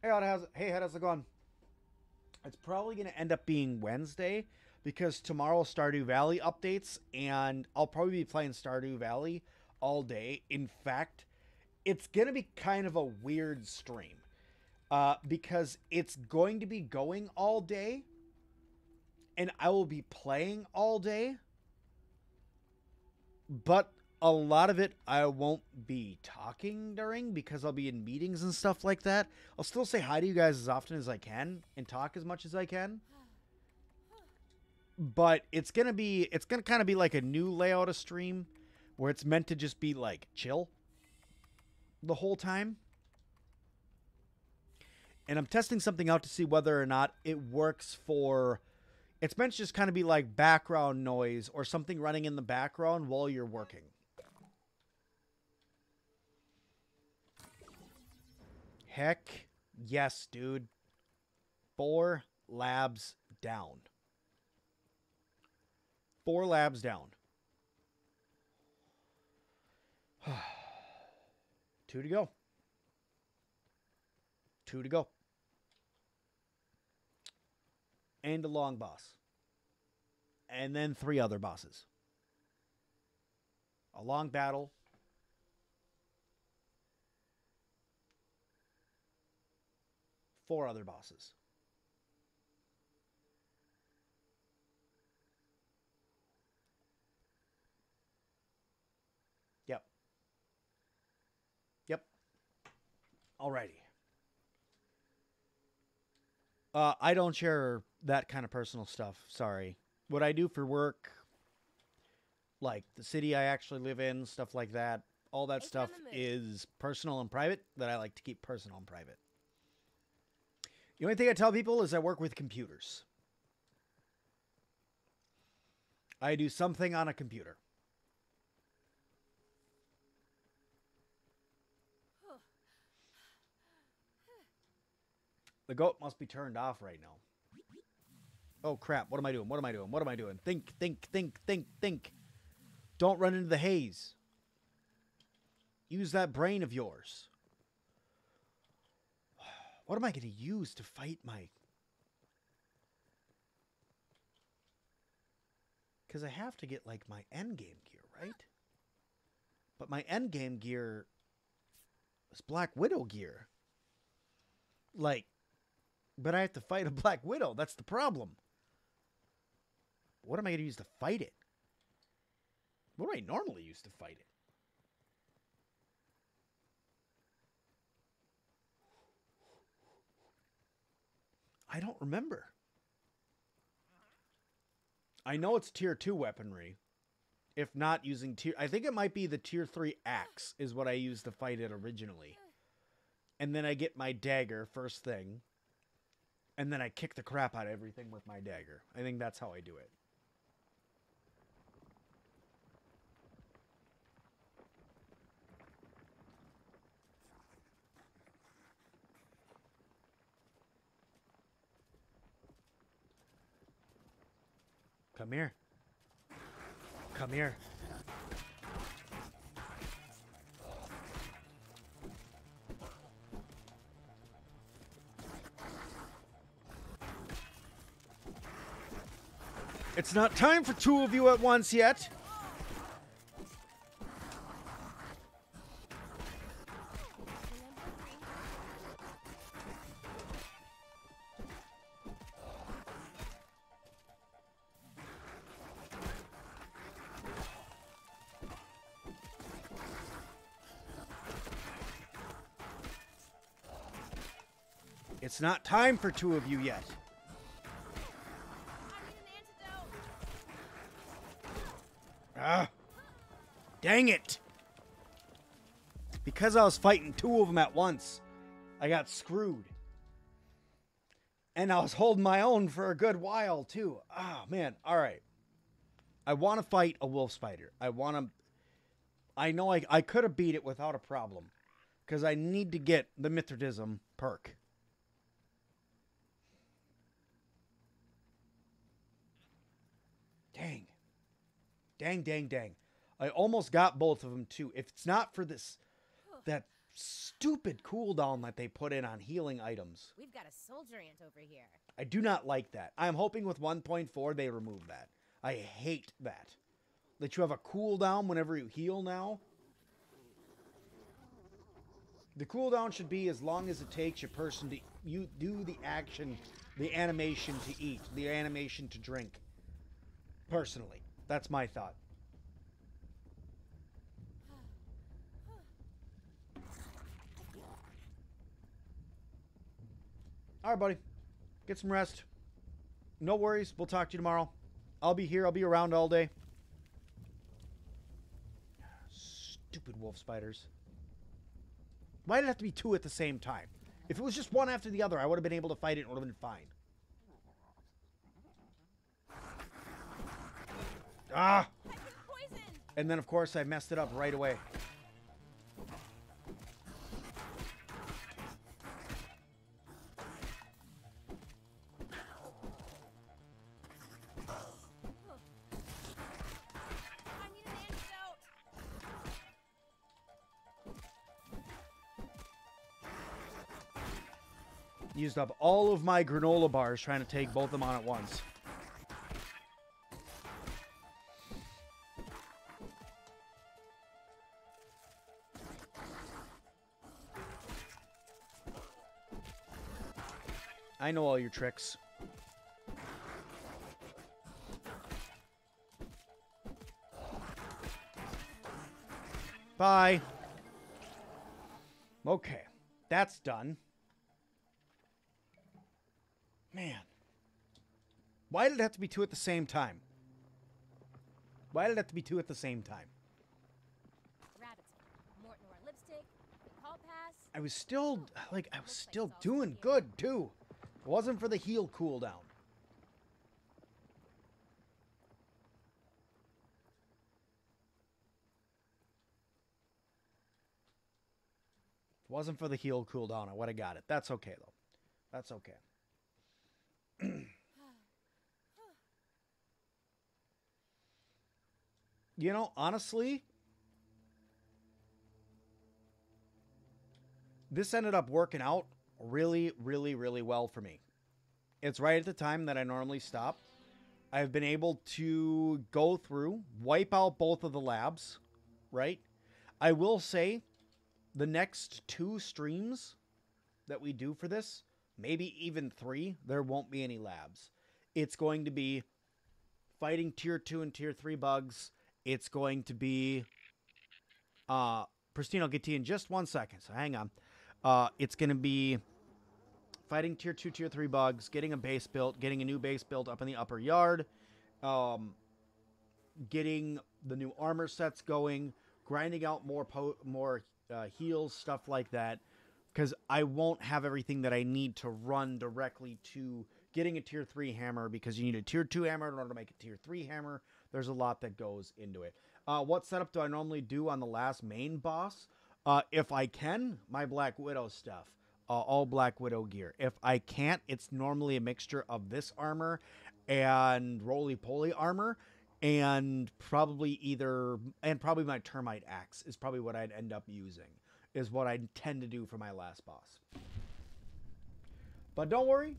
Hey, how's hey, how's it going? It's probably going to end up being Wednesday because tomorrow Stardew Valley updates, and I'll probably be playing Stardew Valley all day. In fact, it's going to be kind of a weird stream uh, because it's going to be going all day, and I will be playing all day but a lot of it I won't be talking during because I'll be in meetings and stuff like that. I'll still say hi to you guys as often as I can and talk as much as I can. But it's going to be it's going to kind of be like a new layout of stream where it's meant to just be like chill the whole time. And I'm testing something out to see whether or not it works for it's meant to just kind of be like background noise or something running in the background while you're working. Heck yes, dude. Four labs down. Four labs down. Two to go. Two to go. And a long boss. And then three other bosses. A long battle. Four other bosses. Yep. Yep. Alrighty. Uh, I don't share that kind of personal stuff. Sorry. What I do for work, like the city I actually live in, stuff like that, all that stuff is personal and private that I like to keep personal and private. The only thing I tell people is I work with computers. I do something on a computer. The goat must be turned off right now. Oh crap, what am I doing? What am I doing? What am I doing? Think, think, think, think, think. Don't run into the haze. Use that brain of yours. What am I going to use to fight my. Because I have to get, like, my endgame gear, right? But my endgame gear is Black Widow gear. Like, but I have to fight a Black Widow. That's the problem. What am I going to use to fight it? What do I normally use to fight it? I don't remember. I know it's tier 2 weaponry. If not using tier I think it might be the tier 3 axe is what I used to fight it originally. And then I get my dagger first thing. and then I kick the crap out of everything with my dagger. I think that's how I do it. Come here. Come here. It's not time for two of you at once yet. It's not time for two of you yet. Ah. Dang it. Because I was fighting two of them at once, I got screwed. And I was holding my own for a good while, too. Ah, man. All right. I want to fight a wolf spider. I want to. I know I, I could have beat it without a problem. Because I need to get the Mithridatism perk. Dang. Dang, dang, dang. I almost got both of them too. If it's not for this, that stupid cooldown that they put in on healing items, We've got a soldier ant over here. I do not like that. I'm hoping with 1.4 they remove that. I hate that. That you have a cooldown whenever you heal now. The cooldown should be as long as it takes your person to you do the action, the animation to eat, the animation to drink. Personally, that's my thought. All right, buddy. Get some rest. No worries. We'll talk to you tomorrow. I'll be here. I'll be around all day. Stupid wolf spiders. Why did it have to be two at the same time? If it was just one after the other, I would have been able to fight it and would have been fine. Ah! And then, of course, I messed it up right away. I need an antidote! Used up all of my granola bars trying to take both of them on at once. I know all your tricks. Bye. Okay, that's done. Man. Why did it have to be two at the same time? Why did it have to be two at the same time? Rabbit's Mort Noir lipstick, the call pass. I was still like I was still doing good too. Wasn't for the heal cooldown. Wasn't for the heal cooldown, I would have got it. That's okay though. That's okay. you know, honestly, this ended up working out really, really, really well for me. It's right at the time that I normally stop. I've been able to go through, wipe out both of the labs, right? I will say the next two streams that we do for this, maybe even three, there won't be any labs. It's going to be fighting tier two and tier three bugs. It's going to be uh Pristine, I'll get to you in just one second, so hang on. Uh it's gonna be fighting tier two, tier three bugs, getting a base built, getting a new base built up in the upper yard, um getting the new armor sets going, grinding out more po- more uh, heals, stuff like that. because I won't have everything that I need to run directly to getting a tier three hammer because you need a tier two hammer in order to make a tier three hammer. There's a lot that goes into it. Uh, what setup do I normally do on the last main boss? Uh, if I can, my Black Widow stuff, uh, all Black Widow gear. If I can't, it's normally a mixture of this armor and roly poly armor and probably either and probably my termite axe is probably what I'd end up using is what I tend to do for my last boss. But don't worry,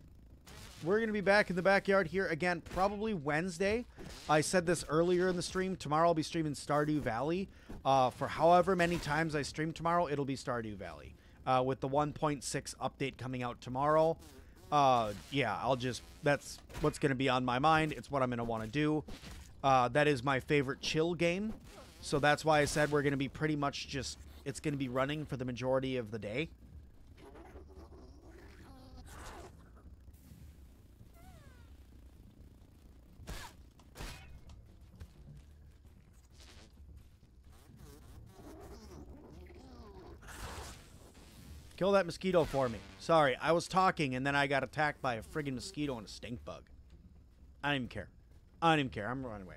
we're going to be back in the backyard here again probably Wednesday. I said this earlier in the stream. Tomorrow I'll be streaming Stardew Valley. Uh, for however many times I stream tomorrow, it'll be Stardew Valley. Uh, with the 1.6 update coming out tomorrow. Uh, yeah, I'll just, that's what's going to be on my mind. It's what I'm going to want to do. Uh, that is my favorite chill game. So that's why I said we're going to be pretty much just, it's going to be running for the majority of the day. Kill that mosquito for me. Sorry, I was talking and then I got attacked by a friggin' mosquito and a stink bug. I don't even care. I don't even care. I'm running away.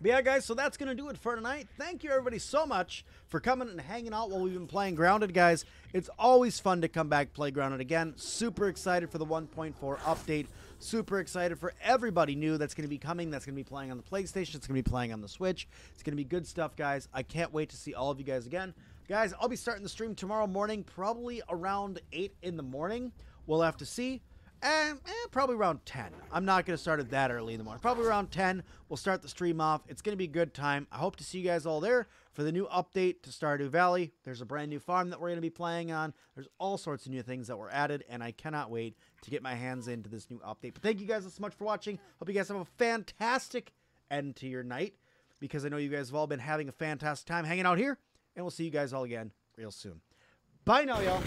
But yeah, guys, so that's going to do it for tonight. Thank you, everybody, so much for coming and hanging out while we've been playing Grounded, guys. It's always fun to come back, play Grounded again. Super excited for the 1.4 update. Super excited for everybody new that's going to be coming, that's going to be playing on the PlayStation, it's going to be playing on the Switch. It's going to be good stuff, guys. I can't wait to see all of you guys again. Guys, I'll be starting the stream tomorrow morning, probably around 8 in the morning. We'll have to see. Eh, eh, probably around 10. I'm not going to start it that early in the morning. Probably around 10. We'll start the stream off. It's going to be a good time. I hope to see you guys all there for the new update to Stardew Valley. There's a brand new farm that we're going to be playing on. There's all sorts of new things that were added, and I cannot wait to get my hands into this new update. But thank you guys so much for watching. Hope you guys have a fantastic end to your night because I know you guys have all been having a fantastic time hanging out here, and we'll see you guys all again real soon. Bye now, y'all.